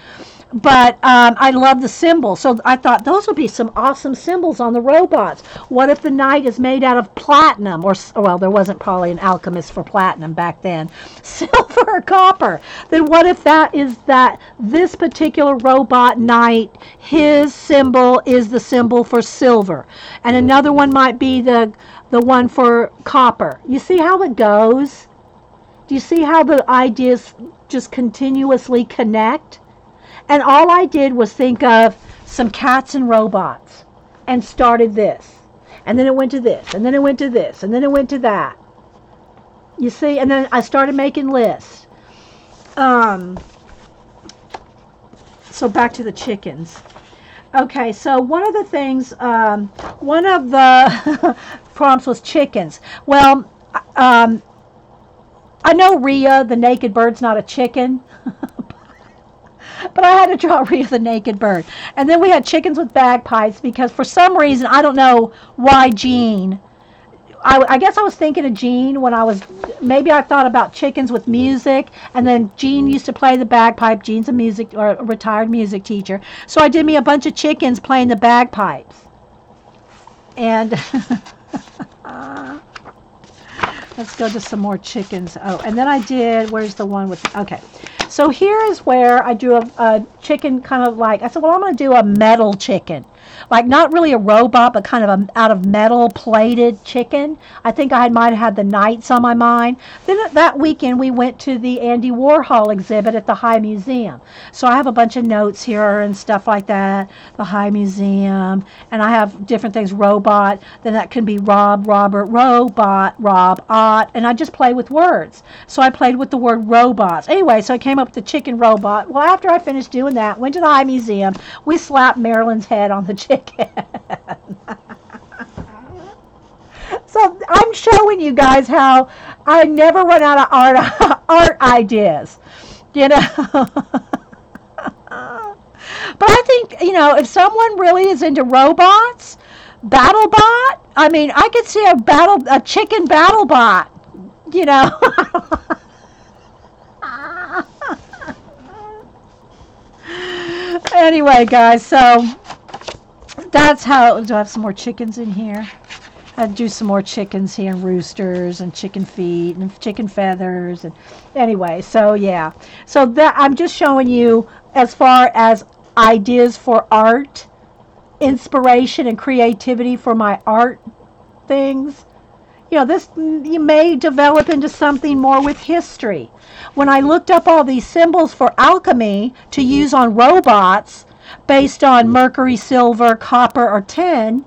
but um, I love the symbols. So I thought those would be some awesome symbols on the robots. What if the knight is made out of platinum, or well, there wasn't probably an alchemist for platinum back then, silver or copper? Then what if that is that this particular robot knight, his symbol is the symbol for silver, and another one might be the the one for copper. You see how it goes? Do you see how the ideas just continuously connect? And all I did was think of some cats and robots and started this. And then it went to this, and then it went to this, and then it went to that. You see, and then I started making lists. Um, so back to the chickens. Okay, so one of the things, um, one of the prompts was chickens. Well, um, I know Rhea, the naked bird's not a chicken. but I had to draw Rhea the naked bird. And then we had chickens with bagpipes because for some reason, I don't know why Jean. I, I, guess I was thinking of Jean when I was, maybe I thought about chickens with music, and then Jean used to play the bagpipe. Jean's a music or a retired music teacher, so I did me a bunch of chickens playing the bagpipes. And let's go to some more chickens. Oh, and then I did. Where's the one with? Okay, so here is where I do a, a chicken kind of like, I said, well, I'm going to do a metal chicken. Like not really a robot, but kind of a out of metal plated chicken. I think I might have had the knights on my mind. Then that weekend we went to the Andy Warhol exhibit at the High Museum. So I have a bunch of notes here and stuff like that. The High Museum, and I have different things. Robot. Then that can be Rob, Robert, Robot, Rob, Ot, and I just play with words. So I played with the word robots. Anyway, so I came up with the chicken robot. Well, after I finished doing that, went to the High Museum. We slapped Marilyn's head on the chicken. so I'm showing you guys how I never run out of art art ideas. You know. but I think, you know, if someone really is into robots, battle bot. I mean, I could see a battle, a chicken battle bot. You know. anyway, guys, so that's how. Do I have some more chickens in here? I'd do some more chickens here and roosters and chicken feet and chicken feathers and anyway so yeah so that I'm just showing you as far as ideas for art inspiration and creativity for my art things you know this you may develop into something more with history when I looked up all these symbols for alchemy to mm-hmm. use on robots based on mercury silver copper or tin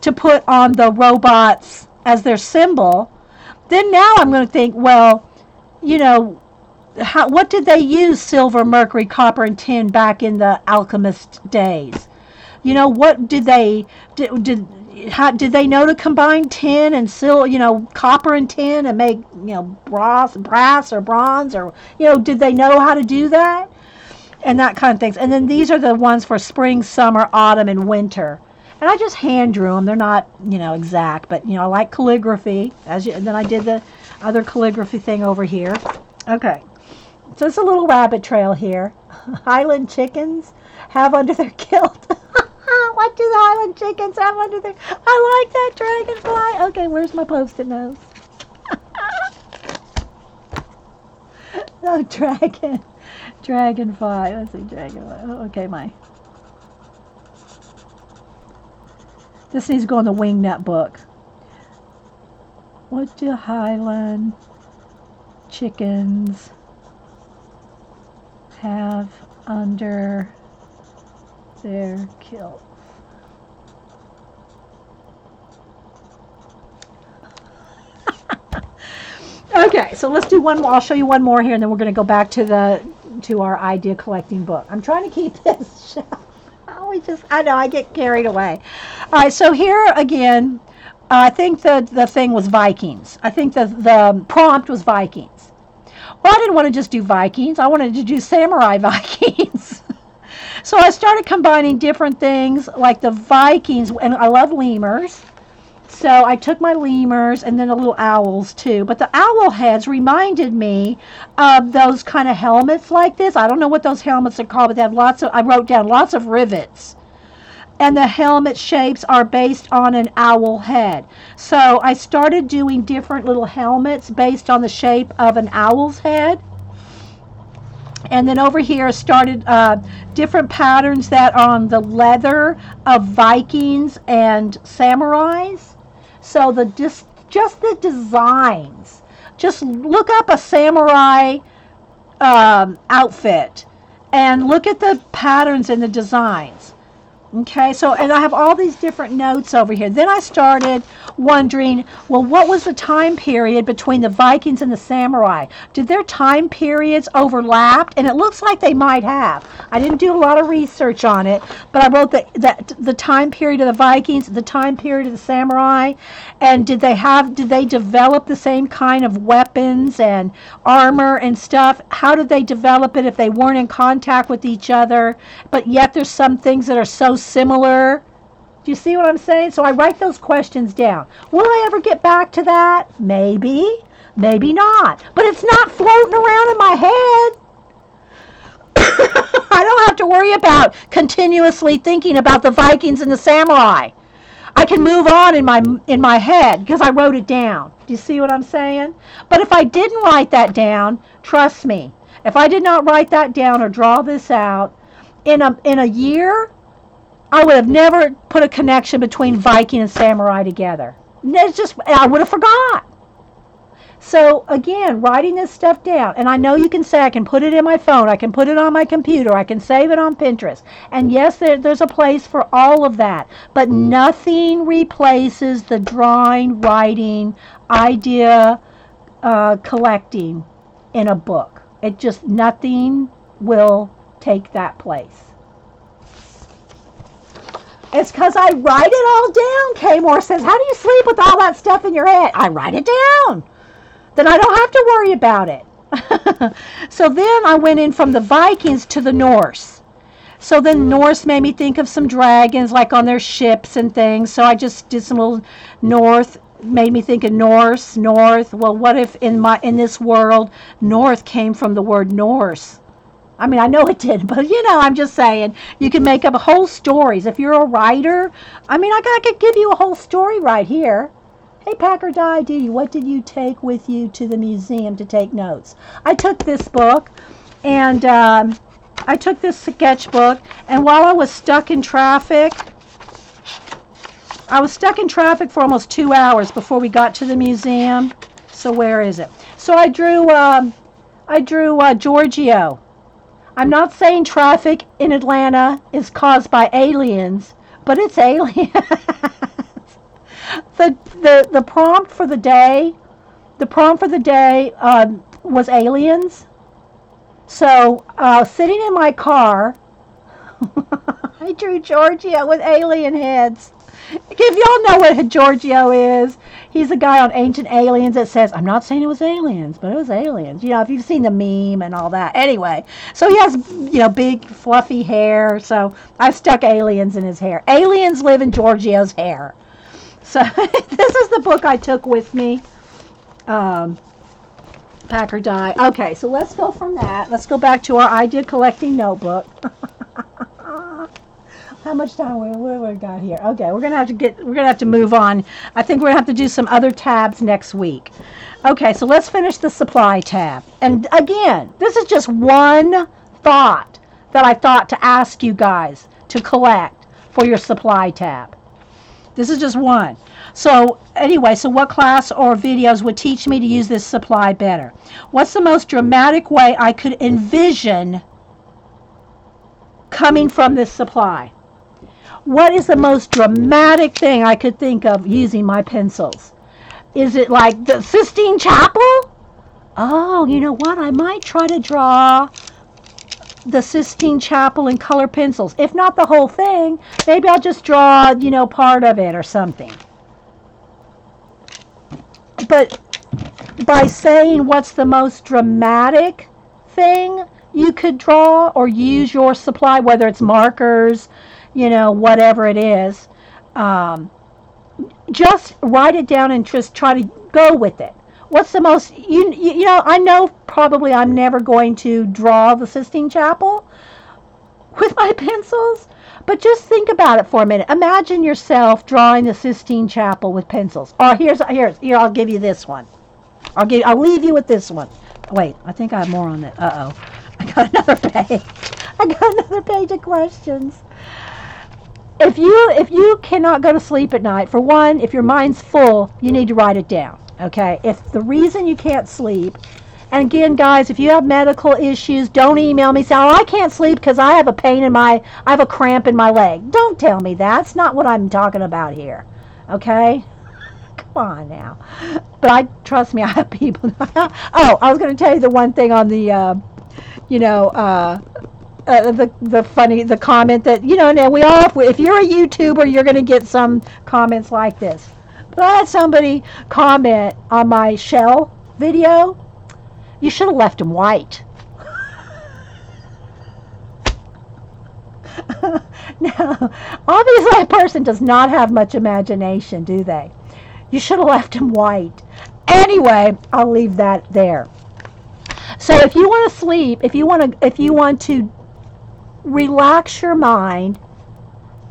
to put on the robots as their symbol, then now I'm going to think, well, you know, how, what did they use silver, mercury, copper, and tin back in the alchemist days? You know, what did they did, did how did they know to combine tin and silver, you know, copper and tin and make, you know, brass, brass or bronze or, you know, did they know how to do that? And that kind of things. And then these are the ones for spring, summer, autumn, and winter and I just hand drew them. They're not, you know, exact, but you know, I like calligraphy. As you, and then I did the other calligraphy thing over here. Okay, so it's a little rabbit trail here. Highland chickens have under their kilt. what do the Highland chickens have under their? I like that dragonfly. Okay, where's my post-it notes? oh, dragon, dragonfly. Let's see, dragonfly. Oh, okay, my This needs to go in the wingnut book. What do Highland chickens have under their kilts? okay, so let's do one more. I'll show you one more here, and then we're going to go back to the to our idea collecting book. I'm trying to keep this we just, I know, I get carried away. All right, so here again, I think the, the thing was Vikings. I think the, the prompt was Vikings. Well, I didn't want to just do Vikings, I wanted to do samurai Vikings. so I started combining different things like the Vikings, and I love lemurs. So I took my lemurs and then the little owls too. But the owl heads reminded me of those kind of helmets like this. I don't know what those helmets are called, but they have lots of, I wrote down lots of rivets. And the helmet shapes are based on an owl head. So I started doing different little helmets based on the shape of an owl's head and then over here started uh, different patterns that are on the leather of Vikings and samurais. So the just just the designs. Just look up a samurai um, outfit and look at the patterns and the designs. Okay, so and I have all these different notes over here. Then I started wondering, well, what was the time period between the Vikings and the samurai? Did their time periods overlap? And it looks like they might have. I didn't do a lot of research on it, but I wrote the, that the time period of the Vikings, the time period of the samurai, and did they have did they develop the same kind of weapons and armor and stuff? How did they develop it if they weren't in contact with each other? But yet there's some things that are so similar. Do you see what I'm saying? So I write those questions down. Will I ever get back to that? Maybe. Maybe not. But it's not floating around in my head. I don't have to worry about continuously thinking about the Vikings and the samurai. I can move on in my in my head because I wrote it down. Do you see what I'm saying? But if I didn't write that down, trust me, if I did not write that down or draw this out in a in a year, I would have never put a connection between Viking and samurai together. It's just I would have forgot. So again, writing this stuff down, and I know you can say I can put it in my phone, I can put it on my computer, I can save it on Pinterest. And yes, there, there's a place for all of that, but nothing replaces the drawing, writing, idea uh, collecting in a book. It just nothing will take that place. It's because I write it all down. Kmore says, How do you sleep with all that stuff in your head? I write it down. Then I don't have to worry about it. so then I went in from the Vikings to the Norse. So then Norse made me think of some dragons, like on their ships and things. So I just did some little North, made me think of Norse, North. Well, what if in my in this world, North came from the word Norse? I mean, I know it did, but you know, I'm just saying you can make up whole stories. If you're a writer, I mean, I, I could give you a whole story right here. Hey, Packer Dee, what did you take with you to the museum to take notes? I took this book, and um, I took this sketchbook, and while I was stuck in traffic, I was stuck in traffic for almost two hours before we got to the museum. So where is it? So I drew, um, I drew uh, Giorgio. I'm not saying traffic in Atlanta is caused by aliens, but it's aliens. the, the the prompt for the day, the prompt for the day um, was aliens. So, uh, sitting in my car, I drew Giorgio with alien heads. If y'all know what Giorgio is, he's a guy on Ancient Aliens that says, I'm not saying it was aliens, but it was aliens. You know, if you've seen the meme and all that. Anyway, so he has, you know, big fluffy hair. So I stuck aliens in his hair. Aliens live in Giorgio's hair. So this is the book I took with me. Um, pack or die. Okay, so let's go from that. Let's go back to our idea collecting notebook. How much time we we, we got here? Okay, we're gonna have to get we're gonna have to move on. I think we're gonna have to do some other tabs next week. Okay, so let's finish the supply tab. And again, this is just one thought that I thought to ask you guys to collect for your supply tab. This is just one. So anyway, so what class or videos would teach me to use this supply better? What's the most dramatic way I could envision coming from this supply? What is the most dramatic thing I could think of using my pencils? Is it like the Sistine Chapel? Oh, you know what? I might try to draw the Sistine Chapel in color pencils. If not the whole thing, maybe I'll just draw, you know, part of it or something but by saying what's the most dramatic thing you could draw or use your supply, whether it's markers, you know, whatever it is, um, just write it down and just try to go with it. What's the most, you, you know, I know probably I'm never going to draw the Sistine Chapel with my pencils, but just think about it for a minute. Imagine yourself drawing the Sistine Chapel with pencils. Or here's here's here I'll give you this one. I'll give I'll leave you with this one. Wait, I think I have more on that. Uh oh. I got another page. I got another page of questions. If you if you cannot go to sleep at night, for one, if your mind's full, you need to write it down. Okay? If the reason you can't sleep and again, guys, if you have medical issues, don't email me saying, oh, I can't sleep because I have a pain in my, I have a cramp in my leg. Don't tell me that. That's not what I'm talking about here. Okay? Come on now. But I, trust me, I have people. oh, I was going to tell you the one thing on the, uh, you know, uh, uh, the the funny the comment that you know now we all if you're a YouTuber you're going to get some comments like this. But I had somebody comment on my shell video you should have left him white. now, obviously, a person does not have much imagination, do they? You should have left him white. Anyway, I'll leave that there. So, if you want to sleep, if you want to, if you want to relax your mind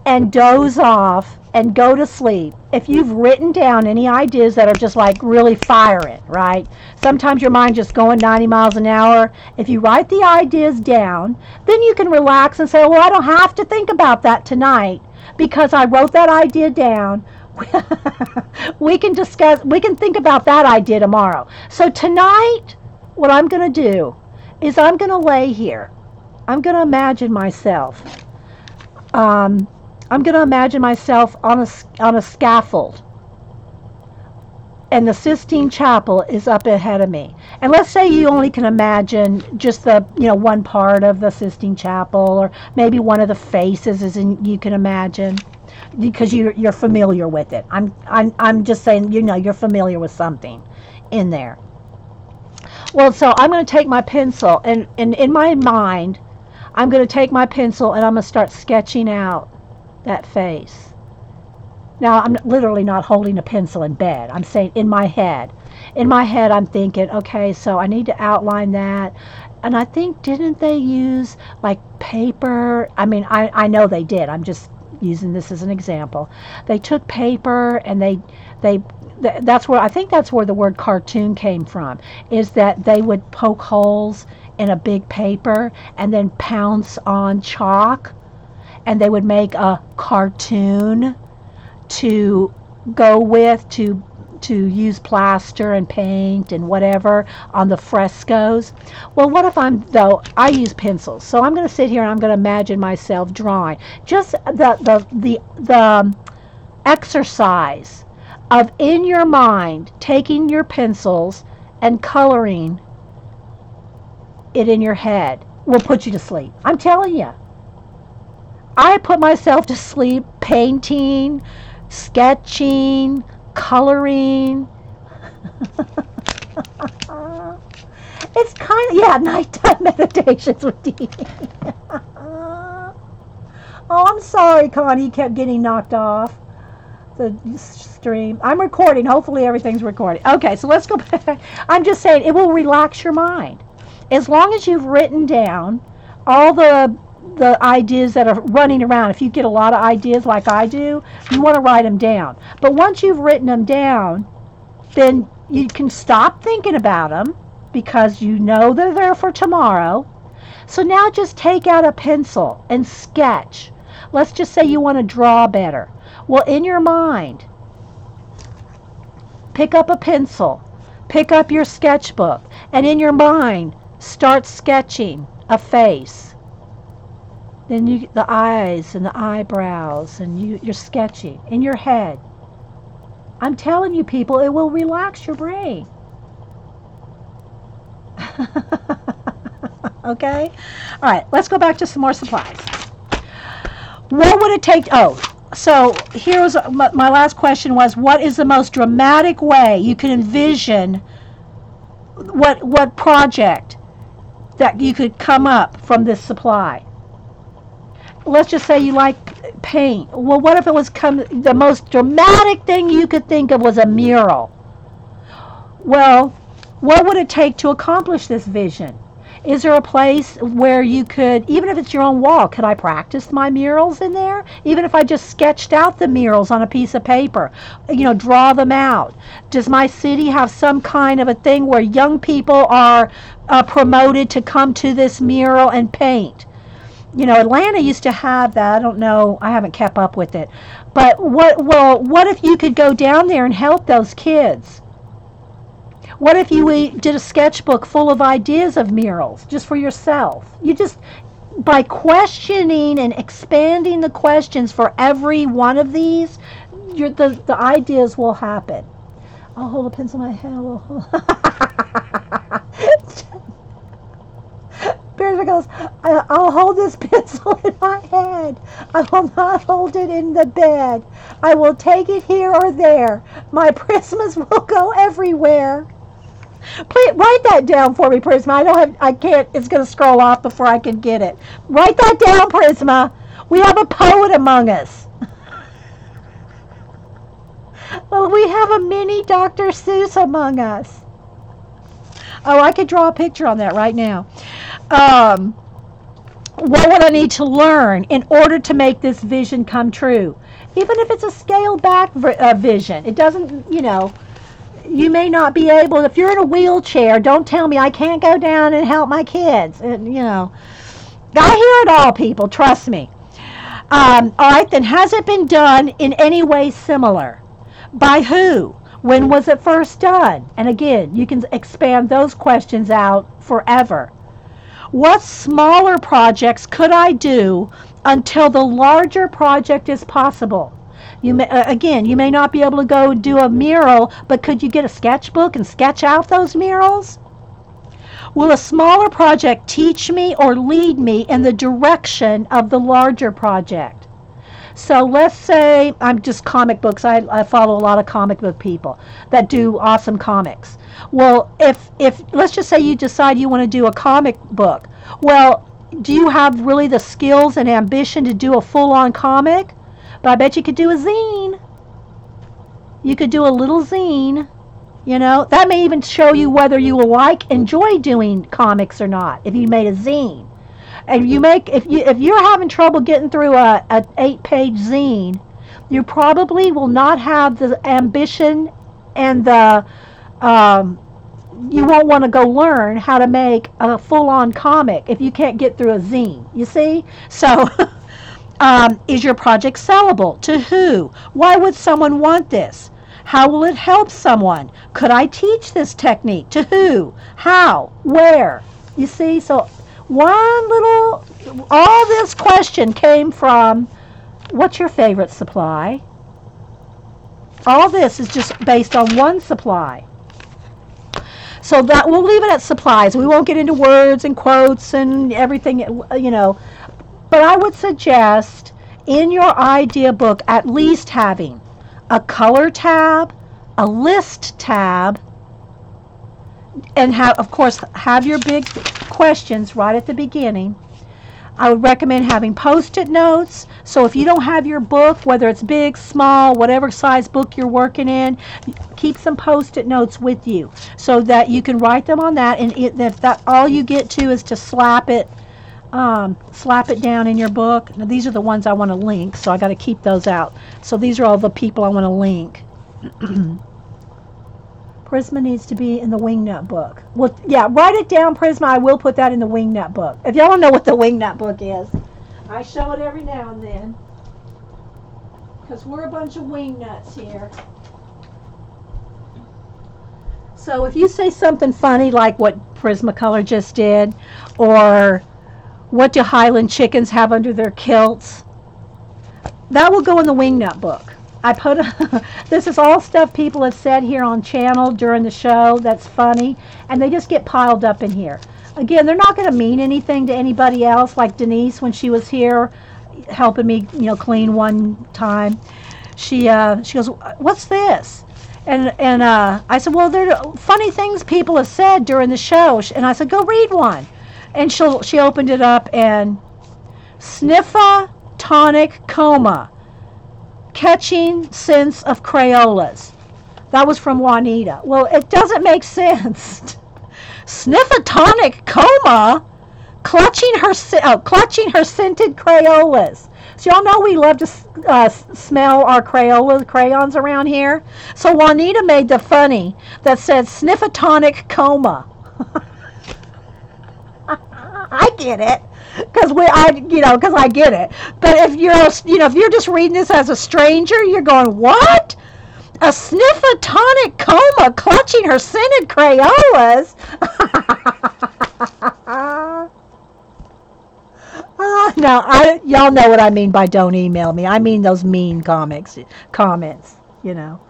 and doze off and go to sleep, if you've written down any ideas that are just like really firing, right? Sometimes your mind just going 90 miles an hour. If you write the ideas down, then you can relax and say, well, I don't have to think about that tonight because I wrote that idea down. we can discuss, we can think about that idea tomorrow. So tonight, what I'm going to do is I'm going to lay here. I'm going to imagine myself. Um, I'm going to imagine myself on a, on a scaffold. And the Sistine Chapel is up ahead of me. And let's say you only can imagine just the, you know, one part of the Sistine Chapel or maybe one of the faces is in, you can imagine because you're, you're familiar with it. I'm, I'm, I'm just saying, you know, you're familiar with something in there. Well, so I'm going to take my pencil and, and in my mind, I'm going to take my pencil and I'm going to start sketching out that face. Now, I'm literally not holding a pencil in bed. I'm saying in my head. In my head, I'm thinking, okay, so I need to outline that. And I think, didn't they use like paper? I mean, I, I know they did. I'm just using this as an example. They took paper and they, they, that's where I think that's where the word cartoon came from. Is that they would poke holes in a big paper and then pounce on chalk, and they would make a cartoon to go with to to use plaster and paint and whatever on the frescoes. Well, what if I'm though I use pencils, so I'm going to sit here and I'm going to imagine myself drawing. Just the the the the um, exercise of in your mind taking your pencils and coloring it in your head will put you to sleep. I'm telling you. I put myself to sleep painting, sketching, coloring. it's kind of, yeah, nighttime meditations with Dee. oh, I'm sorry, Connie, you kept getting knocked off the stream. I'm recording. Hopefully, everything's recording. Okay, so let's go back. I'm just saying it will relax your mind. As long as you've written down all the the ideas that are running around. If you get a lot of ideas like I do, you want to write them down. But once you've written them down, then you can stop thinking about them because you know they're there for tomorrow. So now just take out a pencil and sketch. Let's just say you want to draw better. Well, in your mind, pick up a pencil, pick up your sketchbook, and in your mind, start sketching a face then you the eyes and the eyebrows and you, you're sketching in your head. I'm telling you people, it will relax your brain. okay? All right, let's go back to some more supplies. What would it take? Oh, so here was my last question was what is the most dramatic way you can envision what what project that you could come up from this supply? let's just say you like paint. Well, what if it was come the most dramatic thing you could think of was a mural? Well, what would it take to accomplish this vision? Is there a place where you could, even if it's your own wall, could I practice my murals in there? Even if I just sketched out the murals on a piece of paper, you know, draw them out. Does my city have some kind of a thing where young people are uh, promoted to come to this mural and paint? you know, Atlanta used to have that. I don't know. I haven't kept up with it. But what well, what if you could go down there and help those kids? What if you did a sketchbook full of ideas of murals just for yourself? You just by questioning and expanding the questions for every one of these, the the ideas will happen. I'll hold a pencil in my hand. Prisma goes, I'll hold this pencil in my hand. I will not hold it in the bed. I will take it here or there. My prismas will go everywhere. Please write that down for me, Prisma. I don't have, I can't, it's going to scroll off before I can get it. Write that down, Prisma. We have a poet among us. well, we have a mini Dr. Seuss among us. Oh, I could draw a picture on that right now um, what would I need to learn in order to make this vision come true? Even if it's a scaled back uh, vision, it doesn't, you know, you may not be able, if you're in a wheelchair, don't tell me I can't go down and help my kids. And, you know, I hear it all, people, trust me. Um, all right, then has it been done in any way similar? By who? When was it first done? And again, you can expand those questions out forever. What smaller projects could I do until the larger project is possible? You may, uh, again, you may not be able to go do a mural, but could you get a sketchbook and sketch out those murals? Will a smaller project teach me or lead me in the direction of the larger project? So let's say I'm just comic books. I, I follow a lot of comic book people that do awesome comics. Well, if if let's just say you decide you want to do a comic book, well, do you have really the skills and ambition to do a full-on comic? But I bet you could do a zine. You could do a little zine. You know, that may even show you whether you will like, enjoy doing comics or not. If you made a zine, and you make if you if you're having trouble getting through a, a eight page zine, you probably will not have the ambition and the um, you won't want to go learn how to make a full-on comic if you can't get through a zine. You see? So, um, is your project sellable? To who? Why would someone want this? How will it help someone? Could I teach this technique? To who? How? Where? You see? So, one little, all this question came from what's your favorite supply? All this is just based on one supply. So that we'll leave it at supplies. We won't get into words and quotes and everything, you know. But I would suggest in your idea book at least having a color tab, a list tab, and have of course have your big questions right at the beginning I would recommend having post-it notes. So if you don't have your book, whether it's big, small, whatever size book you're working in, keep some post-it notes with you so that you can write them on that. And it, if that all you get to is to slap it, um, slap it down in your book. Now these are the ones I want to link, so I got to keep those out. So these are all the people I want to link. Prisma needs to be in the Wingnut book. Well, yeah, write it down, Prisma. I will put that in the Wingnut book. If y'all don't know what the Wingnut book is, I show it every now and then. Because we're a bunch of wingnuts here. So if you say something funny like what Prismacolor just did, or what do Highland chickens have under their kilts, that will go in the Wingnut book. I put a, this is all stuff people have said here on channel during the show that's funny, and they just get piled up in here. Again, they're not going to mean anything to anybody else. Like Denise, when she was here, helping me, you know, clean one time, she uh, she goes, "What's this?" And and uh, I said, "Well, there are funny things people have said during the show." And I said, "Go read one." And she she opened it up and sniffa tonic coma catching sense of Crayolas. That was from Juanita. Well, it doesn't make sense. Sniffotonic coma, clutching her uh, clutching her scented Crayolas. So y'all know we love to uh, smell our Crayola crayons around here. So Juanita made the funny that said sniffotonic coma. I get it because we, I, you know, because I get it. But if you're, you know, if you're just reading this as a stranger, you're going, what? A sniffotonic coma clutching her scented Crayolas. uh, now, I, y'all know what I mean by don't email me. I mean those mean comics, comments, you know.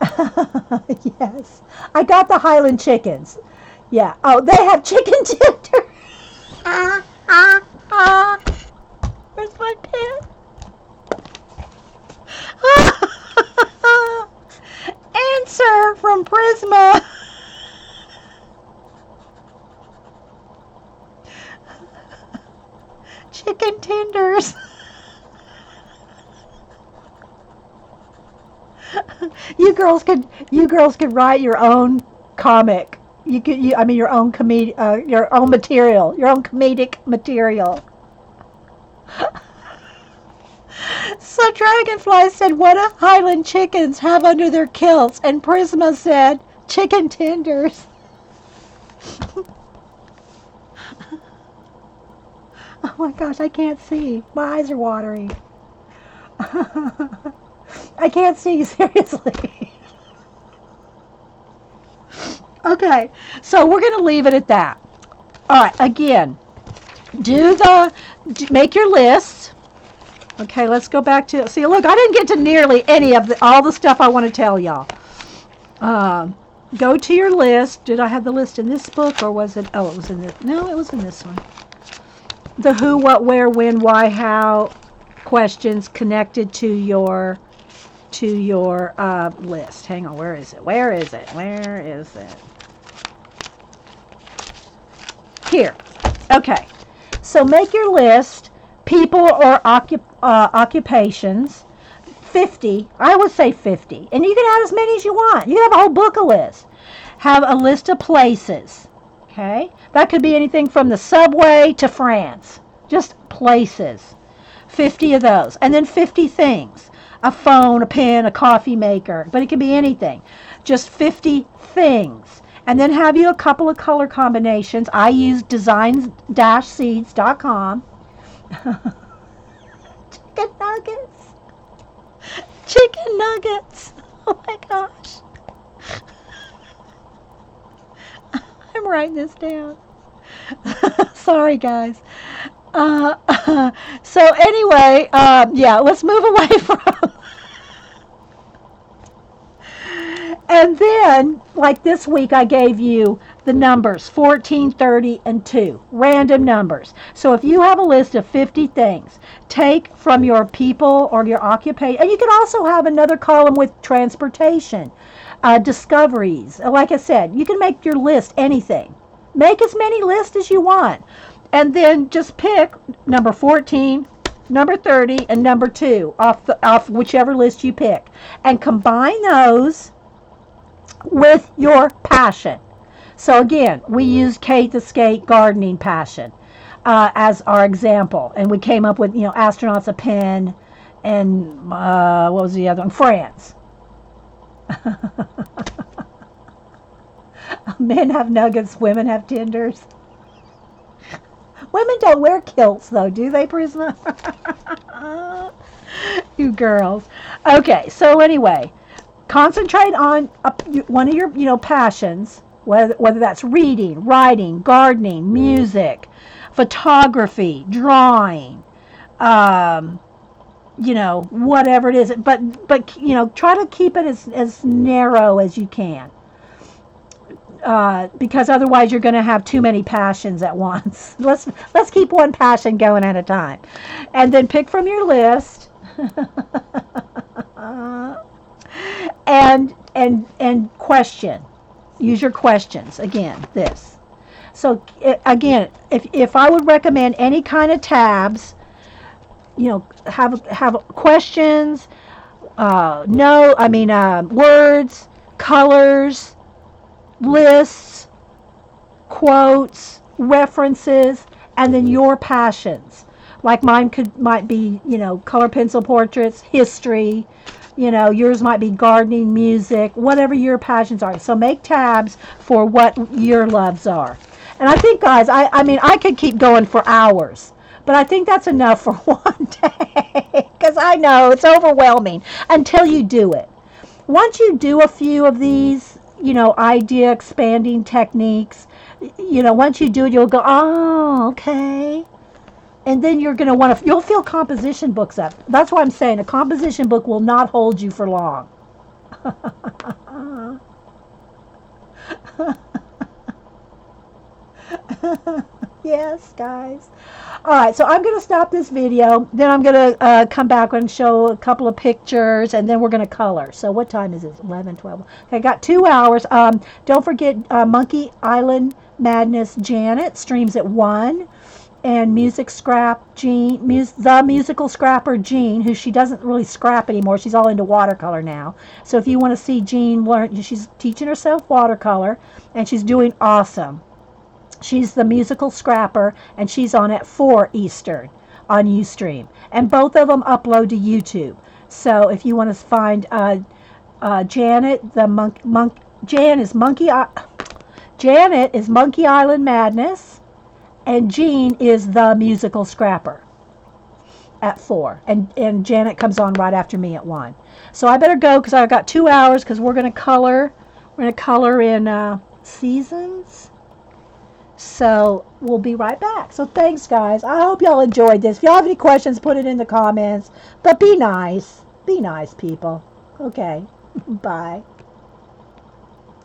yes. I got the Highland chickens. Yeah. Oh, they have chicken tenders. Ah, ah. ah. Where's my pen? Answer from Prisma. Chicken tenders. you girls could you girls could write your own comic you could you, I mean your own comedic uh, your own material, your own comedic material. so Dragonfly said, "What do Highland chickens have under their kilts?" And Prisma said, "Chicken tenders." oh my gosh, I can't see. My eyes are watering. I can't see seriously. Okay, so we're going to leave it at that. All right, again, do the, make your list. Okay, let's go back to, see, look, I didn't get to nearly any of the, all the stuff I want to tell y'all. Um, go to your list. Did I have the list in this book or was it, oh, it was in this, no, it was in this one. The who, what, where, when, why, how questions connected to your to your uh, list. Hang on, where is it? Where is it? Where is it? Here. Okay. So make your list, people or occup- uh, occupations, 50. I would say 50. And you can add as many as you want. You can have a whole book of lists. Have a list of places. Okay? That could be anything from the subway to France. Just places. 50 of those. And then 50 things. A phone, a pen, a coffee maker. But it can be anything. Just 50 things. And then have you a couple of color combinations. I use designs-seeds.com. Chicken nuggets. Chicken nuggets. Oh my gosh. I'm writing this down. Sorry, guys. Uh, so anyway, um, yeah, let's move away from. And then, like this week, I gave you the numbers 14, 30, and 2, random numbers. So if you have a list of 50 things, take from your people or your occupation, and you can also have another column with transportation, uh, discoveries. Like I said, you can make your list anything. Make as many lists as you want. And then just pick number 14, number 30, and number 2 off, the, off whichever list you pick. And combine those with your passion. So again, we used Kate the Skate gardening passion uh, as our example, and we came up with you know astronauts a pen, and uh, what was the other one? France. Men have nuggets, women have tenders. Women don't wear kilts though, do they, Prisma? you girls. Okay, so anyway, concentrate on a, one of your you know passions whether, whether that's reading, writing, gardening, music, photography, drawing, um, you know, whatever it is. But, but you know, try to keep it as, as narrow as you can. Uh, because otherwise you're going to have too many passions at once. let's let's keep one passion going at a time, and then pick from your list, and and and question. Use your questions. Again this. So again if, if i would recommend any kind of tabs you know have have questions uh, no i mean uh, words colors lists quotes references and then your passions. Like mine could might be you know color pencil portraits history you know, yours might be gardening, music, whatever your passions are. So make tabs for what your loves are. And I think, guys, I, I mean, I could keep going for hours, but I think that's enough for one day because I know it's overwhelming until you do it. Once you do a few of these, you know, idea expanding techniques, you know, once you do it, you'll go, oh, okay and then you're going to want to you'll feel composition books up. That's what i'm saying a composition book will not hold you for long. Yes guys. All right so i'm going to stop this video then i'm going to uh, come back and show a couple of pictures and then we're going to color. So what time is it? 11 12 okay i got two hours. Um, don't forget uh, monkey island madness janet streams at 1 and music scrap Jean, mus- the musical scrapper Jean, who she doesn't really scrap anymore. She's all into watercolor now. So if you want to see Jean learn, she's teaching herself watercolor, and she's doing awesome. She's the musical scrapper, and she's on at four Eastern on UStream, and both of them upload to YouTube. So if you want to find uh, uh, Janet, the monk, monk, Jan is Monkey, Janet is Monkey Island Madness and Jean is the musical scrapper at four, and and Janet comes on right after me at one. So I better go because I've got two hours because we're gonna color. We're gonna color in uh, seasons. So we'll be right back. So thanks, guys. I hope y'all enjoyed this. If y'all have any questions, put it in the comments. But be nice. Be nice, people. Okay. Bye.